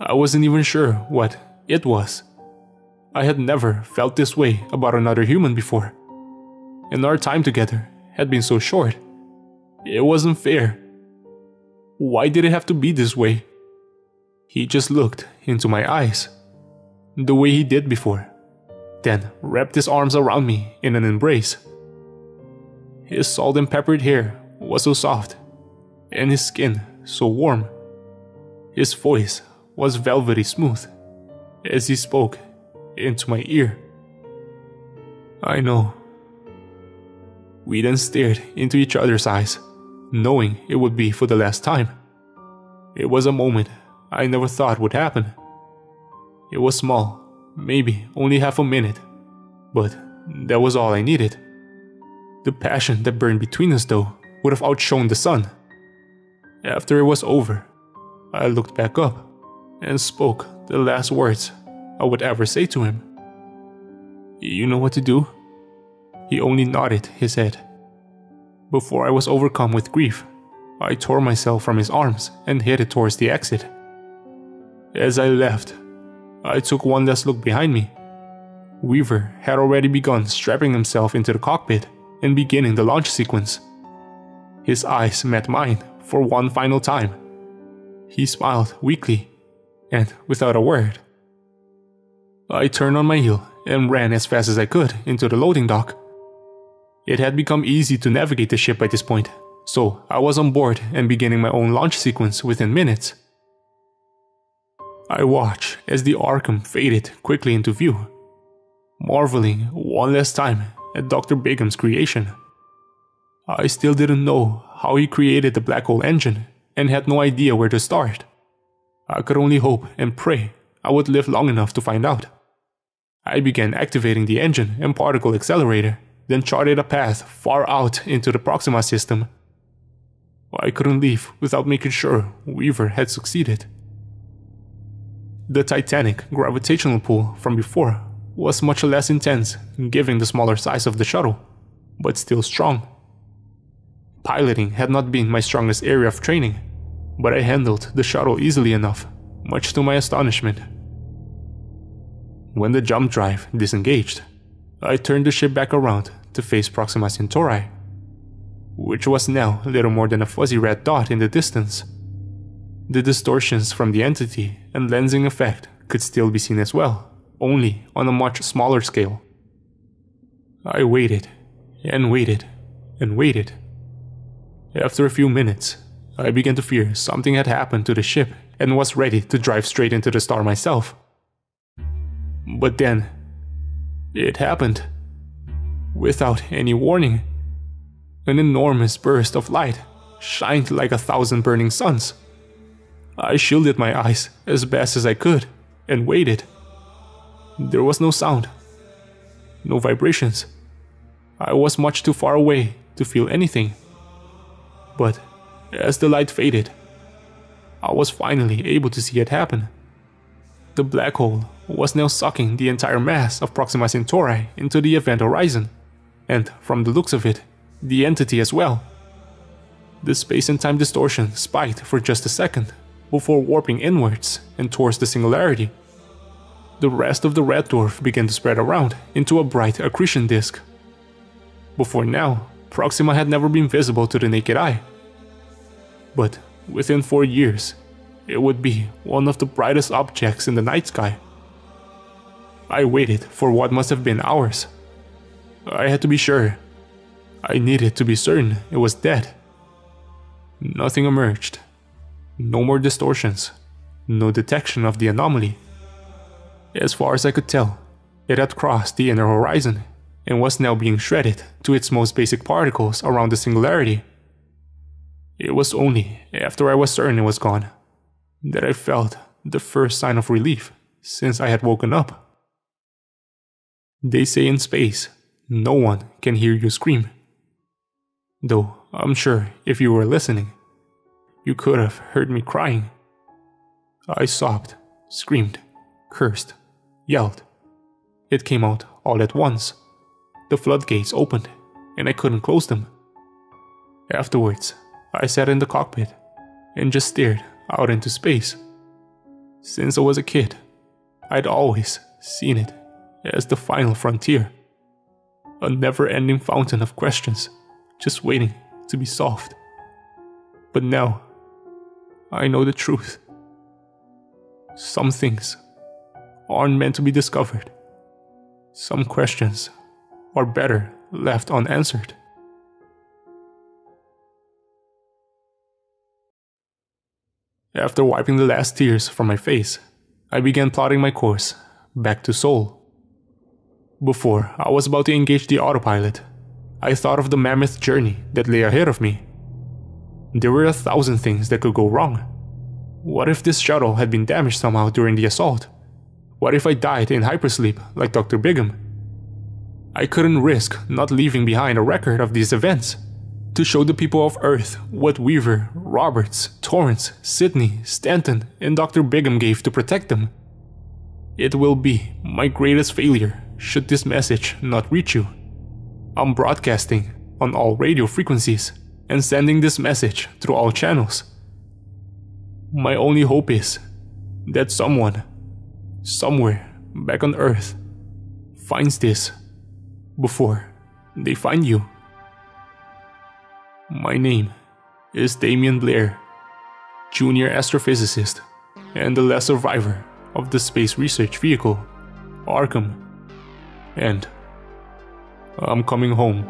I wasn't even sure what it was. I had never felt this way about another human before. And our time together had been so short. It wasn't fair. Why did it have to be this way? He just looked into my eyes, the way he did before then wrapped his arms around me in an embrace. His salt and peppered hair was so soft, and his skin so warm. His voice was velvety smooth as he spoke into my ear. I know. We then stared into each other's eyes, knowing it would be for the last time. It was a moment I never thought would happen. It was small maybe only half a minute, but that was all I needed. The passion that burned between us, though, would have outshone the sun. After it was over, I looked back up and spoke the last words I would ever say to him. You know what to do? He only nodded his head. Before I was overcome with grief, I tore myself from his arms and headed towards the exit. As I left, I took one last look behind me. Weaver had already begun strapping himself into the cockpit and beginning the launch sequence. His eyes met mine for one final time. He smiled weakly, and without a word. I turned on my heel and ran as fast as I could into the loading dock. It had become easy to navigate the ship by this point, so I was on board and beginning my own launch sequence within minutes. I watched as the Arkham faded quickly into view, marveling one last time at Dr. Bigham's creation. I still didn't know how he created the black hole engine and had no idea where to start. I could only hope and pray I would live long enough to find out. I began activating the engine and particle accelerator, then charted a path far out into the Proxima system. I couldn't leave without making sure Weaver had succeeded. The titanic gravitational pull from before was much less intense given the smaller size of the shuttle, but still strong. Piloting had not been my strongest area of training, but I handled the shuttle easily enough, much to my astonishment. When the jump drive disengaged, I turned the ship back around to face Proxima Centauri, which was now little more than a fuzzy red dot in the distance. The distortions from the entity and lensing effect could still be seen as well, only on a much smaller scale. I waited, and waited, and waited. After a few minutes, I began to fear something had happened to the ship and was ready to drive straight into the star myself. But then, it happened. Without any warning, an enormous burst of light shined like a thousand burning suns. I shielded my eyes as best as I could and waited. There was no sound, no vibrations. I was much too far away to feel anything. But as the light faded, I was finally able to see it happen. The black hole was now sucking the entire mass of Proxima Centauri into the event horizon, and from the looks of it, the entity as well. The space and time distortion spiked for just a second before warping inwards and towards the singularity. The rest of the red dwarf began to spread around into a bright accretion disk. Before now, Proxima had never been visible to the naked eye. But within four years, it would be one of the brightest objects in the night sky. I waited for what must have been hours. I had to be sure. I needed to be certain it was dead. Nothing emerged. No more distortions. No detection of the anomaly. As far as I could tell, it had crossed the inner horizon and was now being shredded to its most basic particles around the singularity. It was only after I was certain it was gone that I felt the first sign of relief since I had woken up. They say in space, no one can hear you scream. Though I'm sure if you were listening, you could have heard me crying. I sobbed, screamed, cursed, yelled. It came out all at once. The floodgates opened, and I couldn't close them. Afterwards, I sat in the cockpit and just stared out into space. Since I was a kid, I'd always seen it as the final frontier. A never ending fountain of questions, just waiting to be solved. But now, I know the truth. Some things aren't meant to be discovered. Some questions are better left unanswered. After wiping the last tears from my face, I began plotting my course back to Sol. Before I was about to engage the autopilot, I thought of the mammoth journey that lay ahead of me there were a thousand things that could go wrong. What if this shuttle had been damaged somehow during the assault? What if I died in hypersleep like Dr. Bigham? I couldn't risk not leaving behind a record of these events to show the people of Earth what Weaver, Roberts, Torrance, Sydney, Stanton, and Dr. Bigham gave to protect them. It will be my greatest failure should this message not reach you. I'm broadcasting on all radio frequencies and sending this message through all channels. My only hope is that someone, somewhere back on Earth, finds this before they find you. My name is Damian Blair, junior astrophysicist and the last survivor of the space research vehicle, Arkham. And I'm coming home.